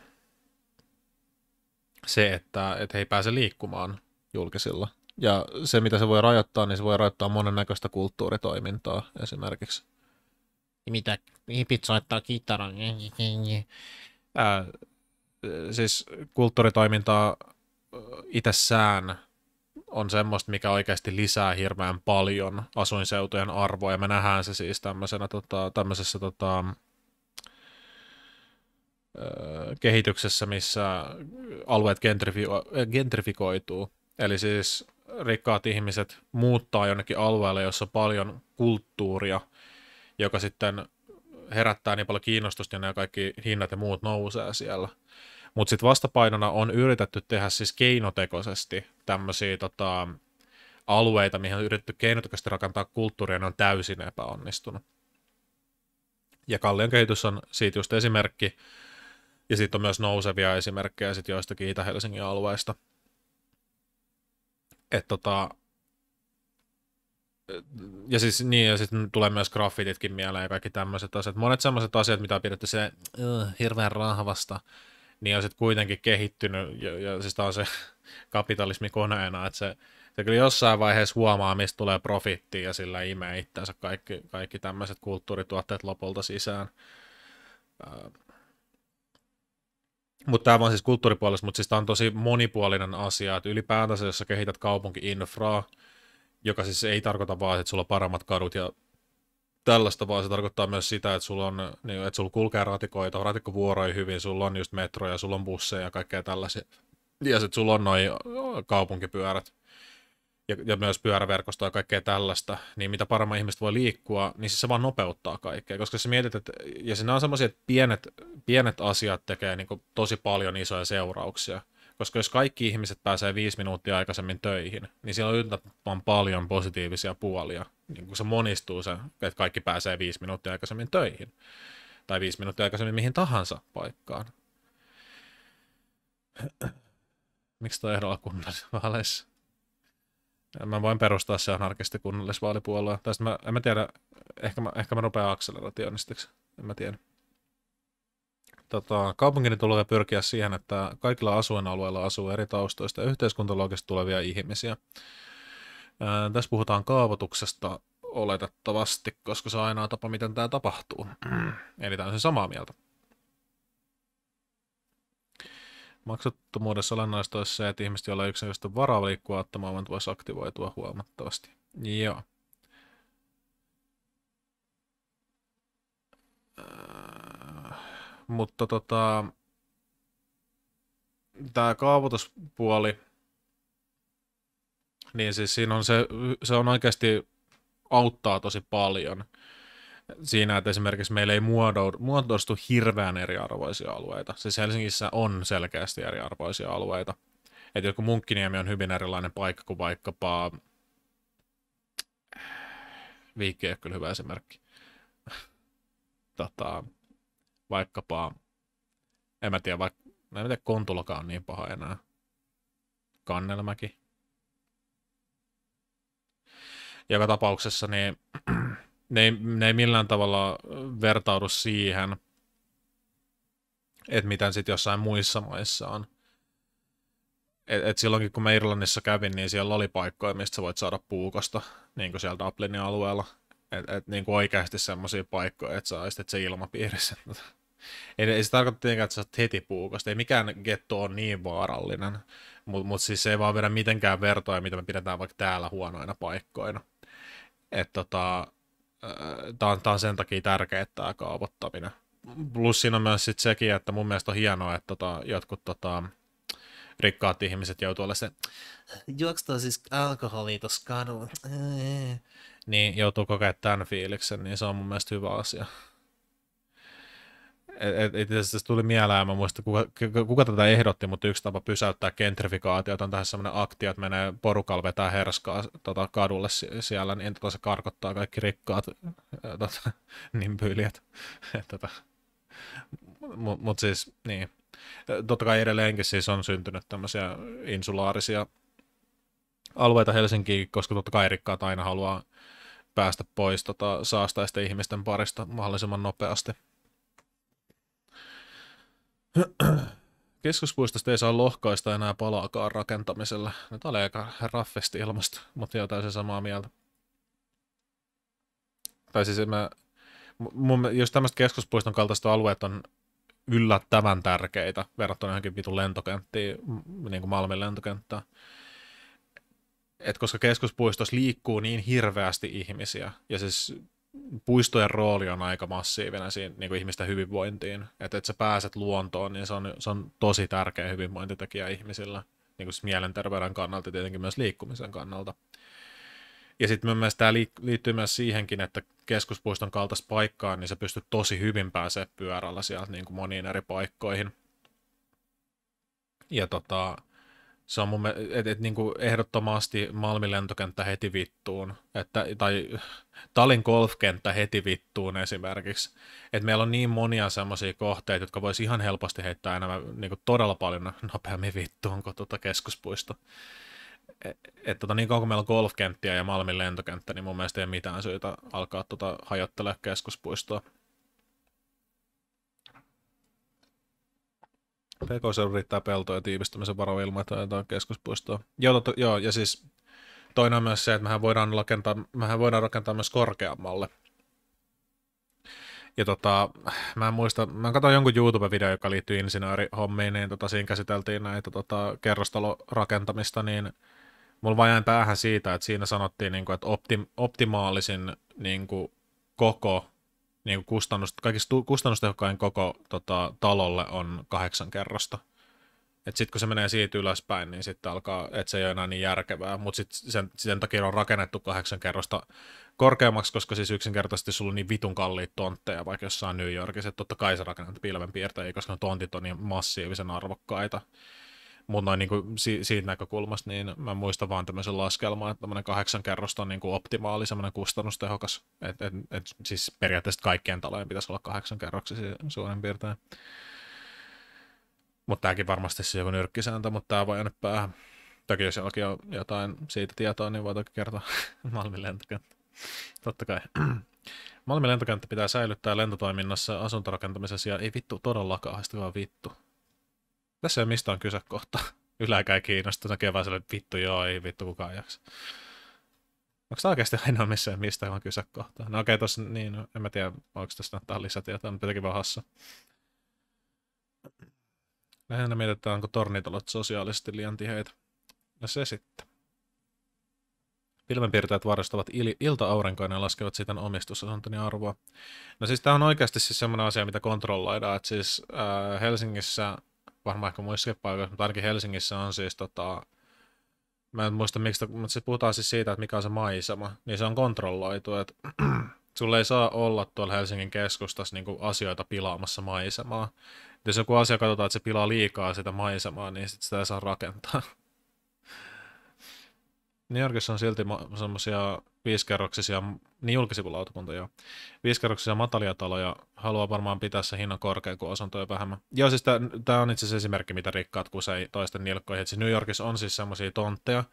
se, että, että he ei pääse liikkumaan julkisilla. Ja se, mitä se voi rajoittaa, niin se voi rajoittaa monennäköistä kulttuuritoimintaa esimerkiksi mitä hipit soittaa kitaran. Ää, siis kulttuuritoimintaa itsessään on semmoista, mikä oikeasti lisää hirveän paljon asuinseutujen arvoa, ja me nähdään se siis tämmöisenä, tota, tämmöisessä tota, kehityksessä, missä alueet gentrifi- gentrifikoituu. Eli siis rikkaat ihmiset muuttaa jonnekin alueelle, jossa on paljon kulttuuria, joka sitten herättää niin paljon kiinnostusta ja nämä kaikki hinnat ja muut nousee siellä. Mutta sitten vastapainona on yritetty tehdä siis keinotekoisesti tämmöisiä tota, alueita, mihin on yritetty keinotekoisesti rakentaa kulttuuria, ne on täysin epäonnistunut. Ja Kallion kehitys on siitä just esimerkki, ja sitten on myös nousevia esimerkkejä sit joistakin Itä-Helsingin alueista. Että tota, ja siis niin, ja sitten tulee myös graffititkin mieleen ja kaikki tämmöiset asiat. Monet sellaiset asiat, mitä on pidetty se uh, hirveän rahvasta, niin on sitten kuitenkin kehittynyt, ja, ja siis tämä on se (laughs) kapitalismi koneena, että se, se kyllä jossain vaiheessa huomaa, mistä tulee profitti ja sillä imee itseänsä kaikki, kaikki tämmöiset kulttuurituotteet lopulta sisään. Mutta tämä on siis kulttuuripuolesta, mutta siis tämä on tosi monipuolinen asia, että ylipäätänsä, jos sä kehität kaupunki-infraa, joka siis ei tarkoita vaan, että sulla on paremmat kadut ja tällaista, vaan se tarkoittaa myös sitä, että sulla, on, niin, että sulla kulkee ratikoita, ratikkovuoroja hyvin, sulla on just metroja, sulla on busseja ja kaikkea tällaisia. Ja sitten sulla on noin kaupunkipyörät ja, ja myös pyöräverkostoa ja kaikkea tällaista, niin mitä paremmin ihmiset voi liikkua, niin siis se vaan nopeuttaa kaikkea. Koska se mietit, että, ja siinä on semmoisia, että pienet, pienet asiat tekee niin tosi paljon isoja seurauksia. Koska jos kaikki ihmiset pääsee viisi minuuttia aikaisemmin töihin, niin siellä on yllättävän paljon positiivisia puolia. Niin kuin se monistuu se, että kaikki pääsee viisi minuuttia aikaisemmin töihin. Tai viisi minuuttia aikaisemmin mihin tahansa paikkaan. Miksi toi ehdolla kunnallisvaaleissa? Mä voin perustaa se anarkisti kunnallisvaalipuolueen. Tai mä, en mä tiedä, ehkä mä, ehkä mä rupean akselerationistiksi. En mä tiedä. Tota, kaupungin tulee pyrkiä siihen, että kaikilla asuinalueilla asuu eri taustoista ja yhteiskuntalogista tulevia ihmisiä. Ää, tässä puhutaan kaavoituksesta oletettavasti, koska se on ainoa tapa, miten tämä tapahtuu. Eli tämä on se samaa mieltä. Maksuttomuudessa olennaista olisi se, että ihmiset, joilla ei yksinkertaisesti varaa liikkua ottamaan, voisi aktivoitua huomattavasti. Joo. Mutta tota, tämä kaavoituspuoli, niin siis siinä on se, se on oikeasti auttaa tosi paljon siinä, että esimerkiksi meillä ei muodostu hirveän eriarvoisia alueita. Siis Helsingissä on selkeästi eriarvoisia alueita. Että joku Munkkiniemi on hyvin erilainen paikka kuin vaikkapa... Viikki ei ole kyllä hyvä esimerkki. (laughs) tota, vaikkapa... En mä tiedä, vaikka... Mä en tiedä, Kontulakaan on niin paha enää. Kannelmäki. Joka tapauksessa niin (clears throat) ne ei, ne ei millään tavalla vertaudu siihen, että miten sitten jossain muissa maissa on. Et, et silloinkin kun mä Irlannissa kävin, niin siellä oli paikkoja, mistä sä voit saada puukosta, niin kuin siellä Dublinin alueella. Et, et niin kuin oikeasti semmoisia paikkoja, että sä aistit se ilmapiirissä. (laughs) ei, ei se tarkoita tietenkään, että sä saat heti puukosta. Ei mikään getto on niin vaarallinen, mutta mut siis se ei vaan vedä mitenkään vertoja, mitä me pidetään vaikka täällä huonoina paikkoina. Että tota, tämä on, on sen takia tärkeää tämä kaavoittaminen. Plus siinä on myös sit sekin, että mun mielestä on hienoa, että tota, jotkut tota, rikkaat ihmiset joutuu olla se, juokstaa siis alkoholi tuossa kadulla, niin joutuu kokemaan tämän fiiliksen, niin se on mun mielestä hyvä asia et, et, tuli mieleen, mä muistan, kuka, kuka tätä ehdotti, mutta yksi tapa pysäyttää gentrifikaatiota on tähän sellainen aktio, että menee porukalla vetää herskaa tota, kadulle siellä, niin tota, se karkottaa kaikki rikkaat tota, (laughs) nimpyylijät. (laughs) tota. Mutta mut siis, niin. Totta kai edelleenkin siis on syntynyt tämmöisiä insulaarisia alueita Helsinkiin, koska totta kai rikkaat aina haluaa päästä pois tota, saastaisten ihmisten parista mahdollisimman nopeasti. (clears throat) Keskuspuistosta ei saa lohkaista enää palaakaan rakentamisella. Nyt oli aika raffesti ilmasta, mutta joo, täysin samaa mieltä. Tai siis mä, mun, jos tämmöistä keskuspuiston kaltaista alueet on yllättävän tärkeitä verrattuna johonkin vitun lentokenttiin, niin kuin Malmin lentokenttään. Et koska keskuspuistossa liikkuu niin hirveästi ihmisiä, ja siis puistojen rooli on aika massiivinen siinä niin kuin ihmisten hyvinvointiin. Että et sä pääset luontoon, niin se on, se on tosi tärkeä hyvinvointitekijä ihmisillä. Niin kuin siis mielenterveyden kannalta ja tietenkin myös liikkumisen kannalta. Ja sitten mun mielestä tämä liittyy myös siihenkin, että keskuspuiston kaltaista paikkaa, niin sä pystyt tosi hyvin pääsemään pyörällä sieltä niin kuin moniin eri paikkoihin. Ja tota, se on mun et, et, niin ehdottomasti Malmin lentokenttä heti vittuun, että, tai Talin golfkenttä heti vittuun esimerkiksi. Et meillä on niin monia semmoisia kohteita, jotka voisi ihan helposti heittää enemmän niin todella paljon nopeammin vittuun kuin tuota keskuspuisto. Et, et, tota, niin kauan kuin meillä on golfkenttiä ja Malmin lentokenttä, niin mun mielestä ei ole mitään syytä alkaa tota, hajottelemaan keskuspuistoa. PK-seudu riittää peltoja tiivistämisen varo ilmoittaa jotain keskuspuistoa. Joo, to, joo, ja siis toinen on myös se, että mehän voidaan rakentaa, mehän voidaan rakentaa myös korkeammalle. Ja tota, mä en muista, mä katsoin jonkun YouTube-video, joka liittyy insinöörihommiin, niin tota, siinä käsiteltiin näitä tota, kerrostalorakentamista, niin mulla vain jäi päähän siitä, että siinä sanottiin, niin kuin, että optim, optimaalisin niin kuin, koko, niin kuin kustannus, kaikista kustannustehokkain koko tota, talolle on kahdeksan kerrosta. Että sitten kun se menee siitä ylöspäin, niin sitten alkaa, että se ei ole enää niin järkevää, mutta sitten sen, sen takia on rakennettu kahdeksan kerrosta korkeammaksi, koska siis yksinkertaisesti sulla on niin vitun kalliit tontteja, vaikka jossain New Yorkissa, että totta kai sä rakennat pilvenpiirtäjiä, koska ne tontit on niin massiivisen arvokkaita. Mutta niin kuin si- siitä näkökulmasta, niin mä muistan vaan tämmöisen laskelman, että tämmöinen kahdeksan kerrosta on niin kuin optimaali, semmoinen kustannustehokas. Et, et, et, siis periaatteessa kaikkien talojen pitäisi olla kahdeksan kerroksisia suurin piirtein. Mutta tämäkin varmasti se joku nyrkkisääntö, mutta tämä voi jäänyt päähän. Toki jos jollakin on jotain siitä tietoa, niin voi toki kertoa (laughs) Malmin lentokenttä. Totta kai. (clears throat) Malmin lentokenttä pitää säilyttää lentotoiminnassa asuntorakentamisessa ja ei vittu todellakaan, haistakaa vittu. Tässä ei ole mistään kyse kohta. (laughs) Yläkään ei kiinnosta, näkee että vittu joo, ei vittu kukaan jaksa. Onko tämä oikeasti ainoa missä mistä on kyse kohta? No okei, okay, niin, en mä tiedä, onko tästä näyttää lisätietoa, mutta jotenkin vaan hassa. Lähinnä mietitään, onko tornitalot sosiaalisesti liian tiheitä. No se sitten. Pilvenpiirtäjät varastavat il- ilta-aurinkoina ja laskevat siten omistusasuntoni arvoa. No siis tämä on oikeasti siis semmoinen asia, mitä kontrolloidaan. Että siis äh, Helsingissä, varmaan ehkä muissakin paikoissa, mutta ainakin Helsingissä on siis tota, mä en muista miksi, mutta siis puhutaan siis siitä, että mikä on se maisema, niin se on kontrolloitu, että (clears throat) sulle ei saa olla tuolla Helsingin keskustassa niin asioita pilaamassa maisemaa. Jos joku asia katsotaan, että se pilaa liikaa sitä maisemaa, niin sit sitä ei saa rakentaa. (laughs) New Yorkissa on silti semmoisia viisikerroksisia, niin julkisivulautakunta joo, viisikerroksisia matalia taloja, haluaa varmaan pitää se hinnan korkean kuin asuntoja vähemmän. Joo, siis tämä on itse asiassa esimerkki, mitä rikkaat kusei toisten nilkkoihin. Et siis New Yorkissa on siis semmoisia tontteja,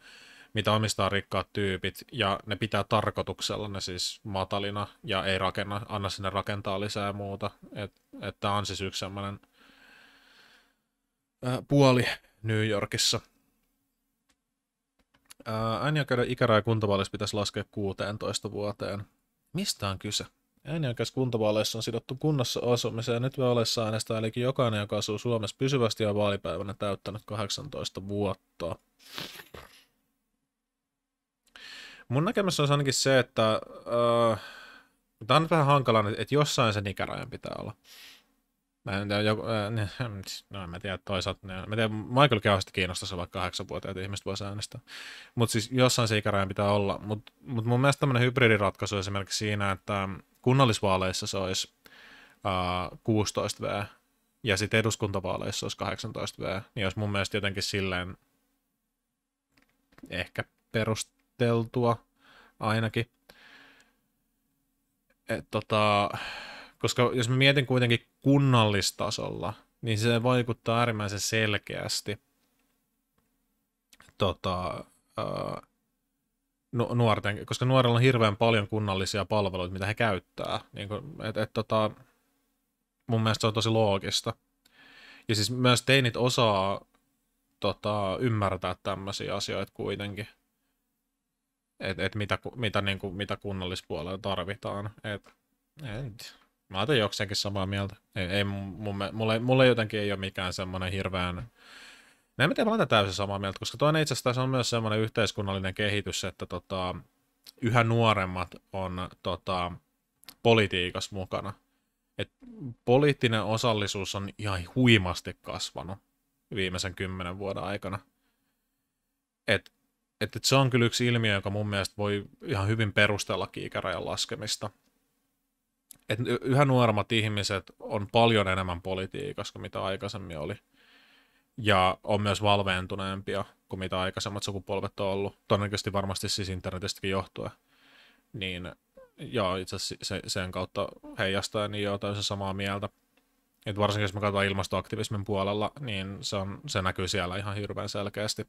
mitä omistaa rikkaat tyypit, ja ne pitää tarkoituksella ne siis matalina, ja ei rakenna, anna sinne rakentaa lisää muuta. Että et tämä on siis yksi semmoinen puoli New Yorkissa. Äänioikeuden ikäraja kuntavaaleissa pitäisi laskea 16 vuoteen. Mistä on kyse? Äänioikeus kuntavaaleissa on sidottu kunnassa asumiseen. Nyt vaaleissa äänestää eli jokainen, joka asuu Suomessa pysyvästi ja vaalipäivänä täyttänyt 18 vuotta. Mun näkemys on ainakin se, että äh, tämä on vähän hankala, että jossain sen ikärajan pitää olla. Mä en joku, äh, (laughs) no mä tiedä toisaalta, mä tiedän, Michael Kehasti kiinnostaisi vaikka kahdeksanvuotiaat ihmiset voisi äänestää. Mutta siis jossain se ikärajan pitää olla. Mutta mut mun mielestä tämmöinen hybridiratkaisu esimerkiksi siinä, että kunnallisvaaleissa se olisi äh, 16V ja sitten eduskuntavaaleissa olisi 18V, niin olisi mun mielestä jotenkin silleen ehkä perusteltua ainakin. Et tota, koska jos mä mietin kuitenkin kunnallistasolla, niin se vaikuttaa äärimmäisen selkeästi tota, ää, nuorten, koska nuorilla on hirveän paljon kunnallisia palveluita, mitä he käyttää. Niin kuin, et, et, tota, mun mielestä se on tosi loogista. Ja siis myös teinit osaa tota, ymmärtää tämmöisiä asioita kuitenkin. Että et mitä, mitä, niin kuin, mitä kunnallispuolella tarvitaan. Et, et, Mä otan jokseenkin samaa mieltä. Ei, ei mun, mulle, mulle jotenkin ei ole mikään semmoinen hirveän... No en tiedä, mä täysin samaa mieltä, koska toinen itse asiassa on myös semmoinen yhteiskunnallinen kehitys, että tota, yhä nuoremmat on tota, politiikassa mukana. Et poliittinen osallisuus on ihan huimasti kasvanut viimeisen kymmenen vuoden aikana. Et, et, et se on kyllä yksi ilmiö, joka mun mielestä voi ihan hyvin perustella ikärajan laskemista – että yhä nuoremmat ihmiset on paljon enemmän politiikassa kuin mitä aikaisemmin oli. Ja on myös valveentuneempia kuin mitä aikaisemmat sukupolvet on ollut. Todennäköisesti varmasti siis internetistäkin johtuen. Niin joo, itse asiassa se, sen kautta heijastaa, niin joo, täysin samaa mieltä. Et varsinkin jos me katsotaan ilmastoaktivismin puolella, niin se, on, se näkyy siellä ihan hirveän selkeästi.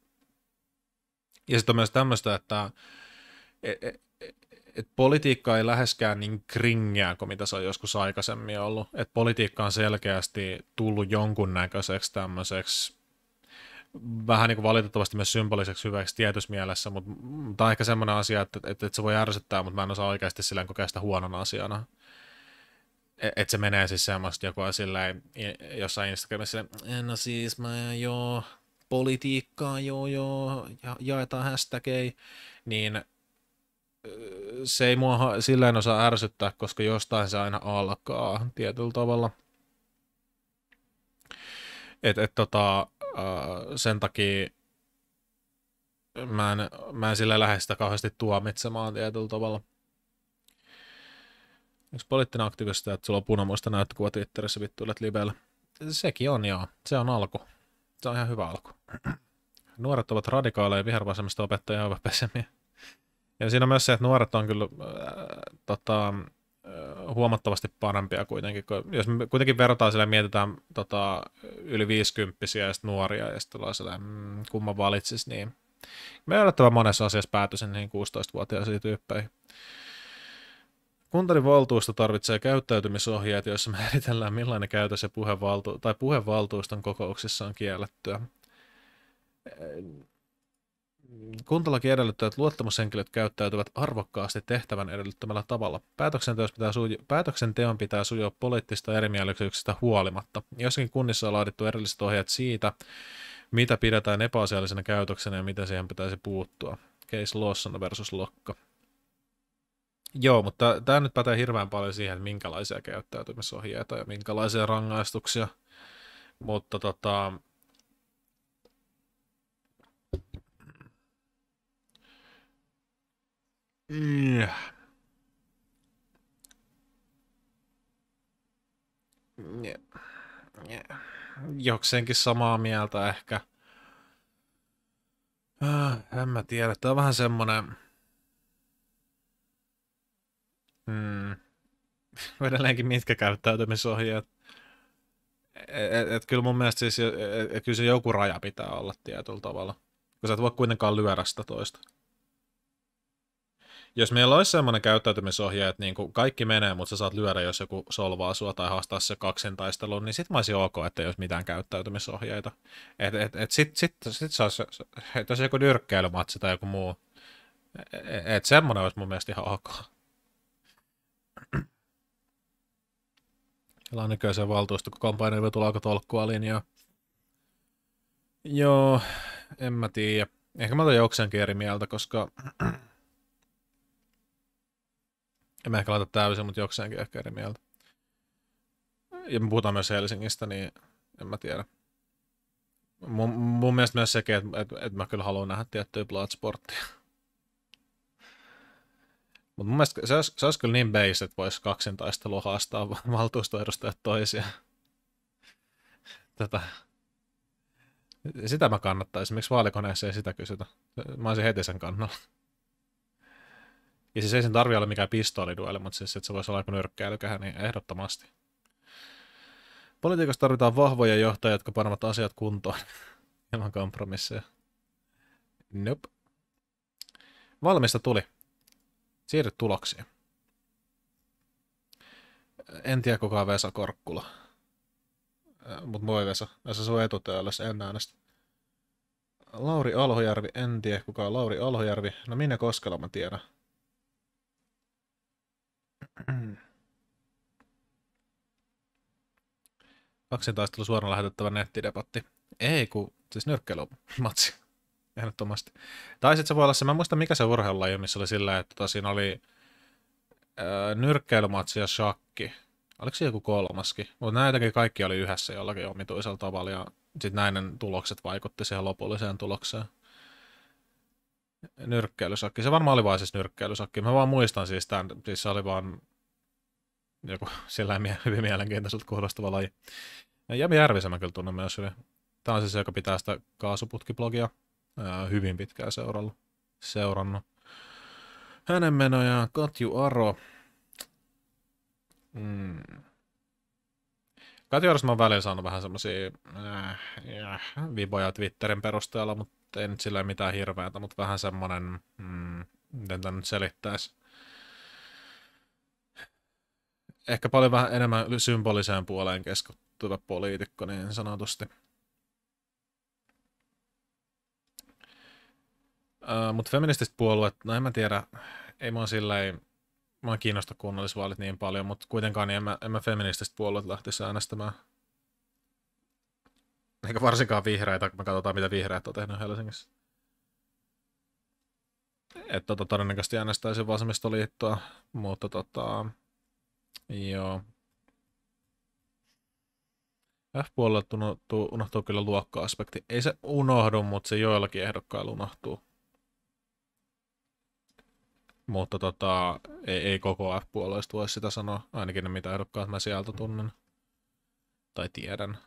Ja sitten on myös tämmöistä, että e, e, et politiikka ei läheskään niin kringiä kuin mitä se on joskus aikaisemmin ollut. Et politiikka on selkeästi tullut jonkunnäköiseksi tämmöiseksi vähän niin kuin valitettavasti myös symboliseksi hyväksi tietyssä mielessä, mutta tämä on ehkä semmoinen asia, että, että, että se voi ärsyttää, mutta mä en osaa oikeasti silleen kokea sitä huonona asiana. E, että se menee siis semmoista joku silleen jossain Instagramissa, no siis mä joo, politiikkaa, joo joo, ja, jaetaan hashtageja, niin se ei mua ha- silleen osaa ärsyttää, koska jostain se aina alkaa tietyllä tavalla. Et, et tota, sen takia mä en, mä en sille lähde sitä kauheasti tuomitsemaan tietyllä tavalla. Yksi poliittinen aktivisti, että sulla on punamuista näyttökuva Twitterissä vittuilet livellä. Sekin on, joo. Se on alku. Se on ihan hyvä alku. Nuoret ovat radikaaleja vihervasemmista opettajia aivan pesemiä. Ja siinä on myös se, että nuoret on kyllä äh, tota, äh, huomattavasti parempia kuitenkin. Jos me kuitenkin verrataan sille mietitään tota, yli 50 ja sitten nuoria ja sitten ollaan sellainen, mm, kumman valitsis, niin me yllättävän monessa asiassa päätyisin niihin 16-vuotiaisiin tyyppeihin. Kuntani valtuusto tarvitsee käyttäytymisohjeet, joissa määritellään (laughs) millainen käytös ja puhevaltu- tai puhevaltuuston kokouksissa on kiellettyä. Kuntalaki edellyttää, että luottamushenkilöt käyttäytyvät arvokkaasti tehtävän edellyttämällä tavalla. Pitää, suju- päätöksenteon pitää sujua poliittista erimielisyyksistä huolimatta. Jossakin kunnissa on laadittu erilliset ohjeet siitä, mitä pidetään epäasiallisena käytöksenä ja mitä siihen pitäisi puuttua. Case Lawson versus Lokka. Joo, mutta tämä nyt pätee hirveän paljon siihen, että minkälaisia käyttäytymisohjeita ja minkälaisia rangaistuksia. Mutta tota, Mm. Jokseenkin samaa mieltä ehkä. Äh, en mä tiedä, tämä on vähän semmonen... (laughs) Hmm. Edelleenkin mitkä käyttäytymisohjeet. Et, et, et kyllä mun mielestä siis, et, et kyllä se joku raja pitää olla tietyllä tavalla. Kun sä et voi kuitenkaan lyödä sitä toista jos meillä olisi semmoinen käyttäytymisohje, että niin kuin kaikki menee, mutta sä saat lyödä, jos joku solvaa sua tai haastaa se kaksintaisteluun, niin sit mä olisin ok, että ei olisi mitään käyttäytymisohjeita. Et, et, et sit, sit, sit se olisi, että olisi joku nyrkkeilymatsi tai joku muu. Et, et semmoinen olisi mun mielestä ihan ok. Meillä on nykyään se valtuusto, kun kampanjille tulee aika tolkkua linjaa. Joo, en mä tiedä. Ehkä mä otan jokseenkin eri mieltä, koska en mä ehkä laita täysin, mutta jokseenkin ehkä eri mieltä. Ja me puhutaan myös Helsingistä, niin en mä tiedä. Mun, mun mielestä myös sekin, että, että, että mä kyllä haluan nähdä tiettyä Bloodsporttia. Mutta mun mielestä se olisi, se olisi kyllä niin base, että voisi kaksintaistelua haastaa valtuustoedustajat toisia. Tätä. Sitä mä kannattaisin. Miksi vaalikoneessa ei sitä kysytä? Mä olisin heti sen kannalla. Ja siis ei sen tarvi olla mikään pistoolidueli, mutta siis että se voisi olla joku nyrkkäilykähän, niin ehdottomasti. Politiikassa tarvitaan vahvoja johtajia, jotka panevat asiat kuntoon (laughs) ilman kompromisseja. Nope. Valmista tuli. Siirry tuloksiin. En tiedä kuka on Vesa Korkkula. Mutta voi Vesa. Vesa sun etutöölössä, en äänestä. Lauri Alhojärvi, en tiedä kuka on Lauri Alhojärvi. No minne Koskela mä tiedän. Kaksintaistelu suoraan lähetettävä nettidebatti. Ei, kun siis nyrkkeilymatsi. (laughs) Ehdottomasti. Tai sitten se voi olla se, mä en muista mikä se urheilulaji, missä oli sillä, että tota, siinä oli ää, nyrkkeilymatsi ja shakki. Oliko se joku kolmaskin? Mutta näitäkin kaikki oli yhdessä jollakin omituisella tavalla ja sitten näiden tulokset vaikutti siihen lopulliseen tulokseen. Nyrkkeilysakki. Se varmaan oli vain siis nyrkkeilysakki. Mä vaan muistan siis tämän, siis se oli vaan joku (laughs) sillä hyvin mielenkiintoiselta kuulostava laji. Ja Jami Järvisen mä kyllä tunnen myös hyvin. Tämä on siis se, joka pitää sitä kaasuputkiblogia ää, hyvin pitkään seurannut. seurannut. Hänen menojaan Katju Aro. Mm. Katju Arosta mä oon välillä saanut vähän semmosia äh, äh, viboja Twitterin perusteella, mutta ei nyt sillä mitään hirveätä, mutta vähän semmonen, mm, miten tämän nyt selittäisi ehkä paljon vähän enemmän symboliseen puoleen keskittyvä poliitikko niin sanotusti. Uh, mutta feministiset puolueet, no en mä tiedä, ei mua silleen, mä kiinnosta kunnallisvaalit niin paljon, mutta kuitenkaan niin en mä, en mä feministiset puolueet lähtisi äänestämään. Eikä varsinkaan vihreitä, kun me katsotaan, mitä vihreät on tehnyt Helsingissä. että tota, todennäköisesti äänestäisin vasemmistoliittoa, mutta tota, joo. F-puolelle unohtuu, unohtuu kyllä luokka-aspekti. Ei se unohdu, mutta se joillakin ehdokkailla unohtuu. Mutta tota, ei, ei koko F-puolueesta voi sitä sanoa, ainakin ne mitä ehdokkaat mä sieltä tunnen tai tiedän.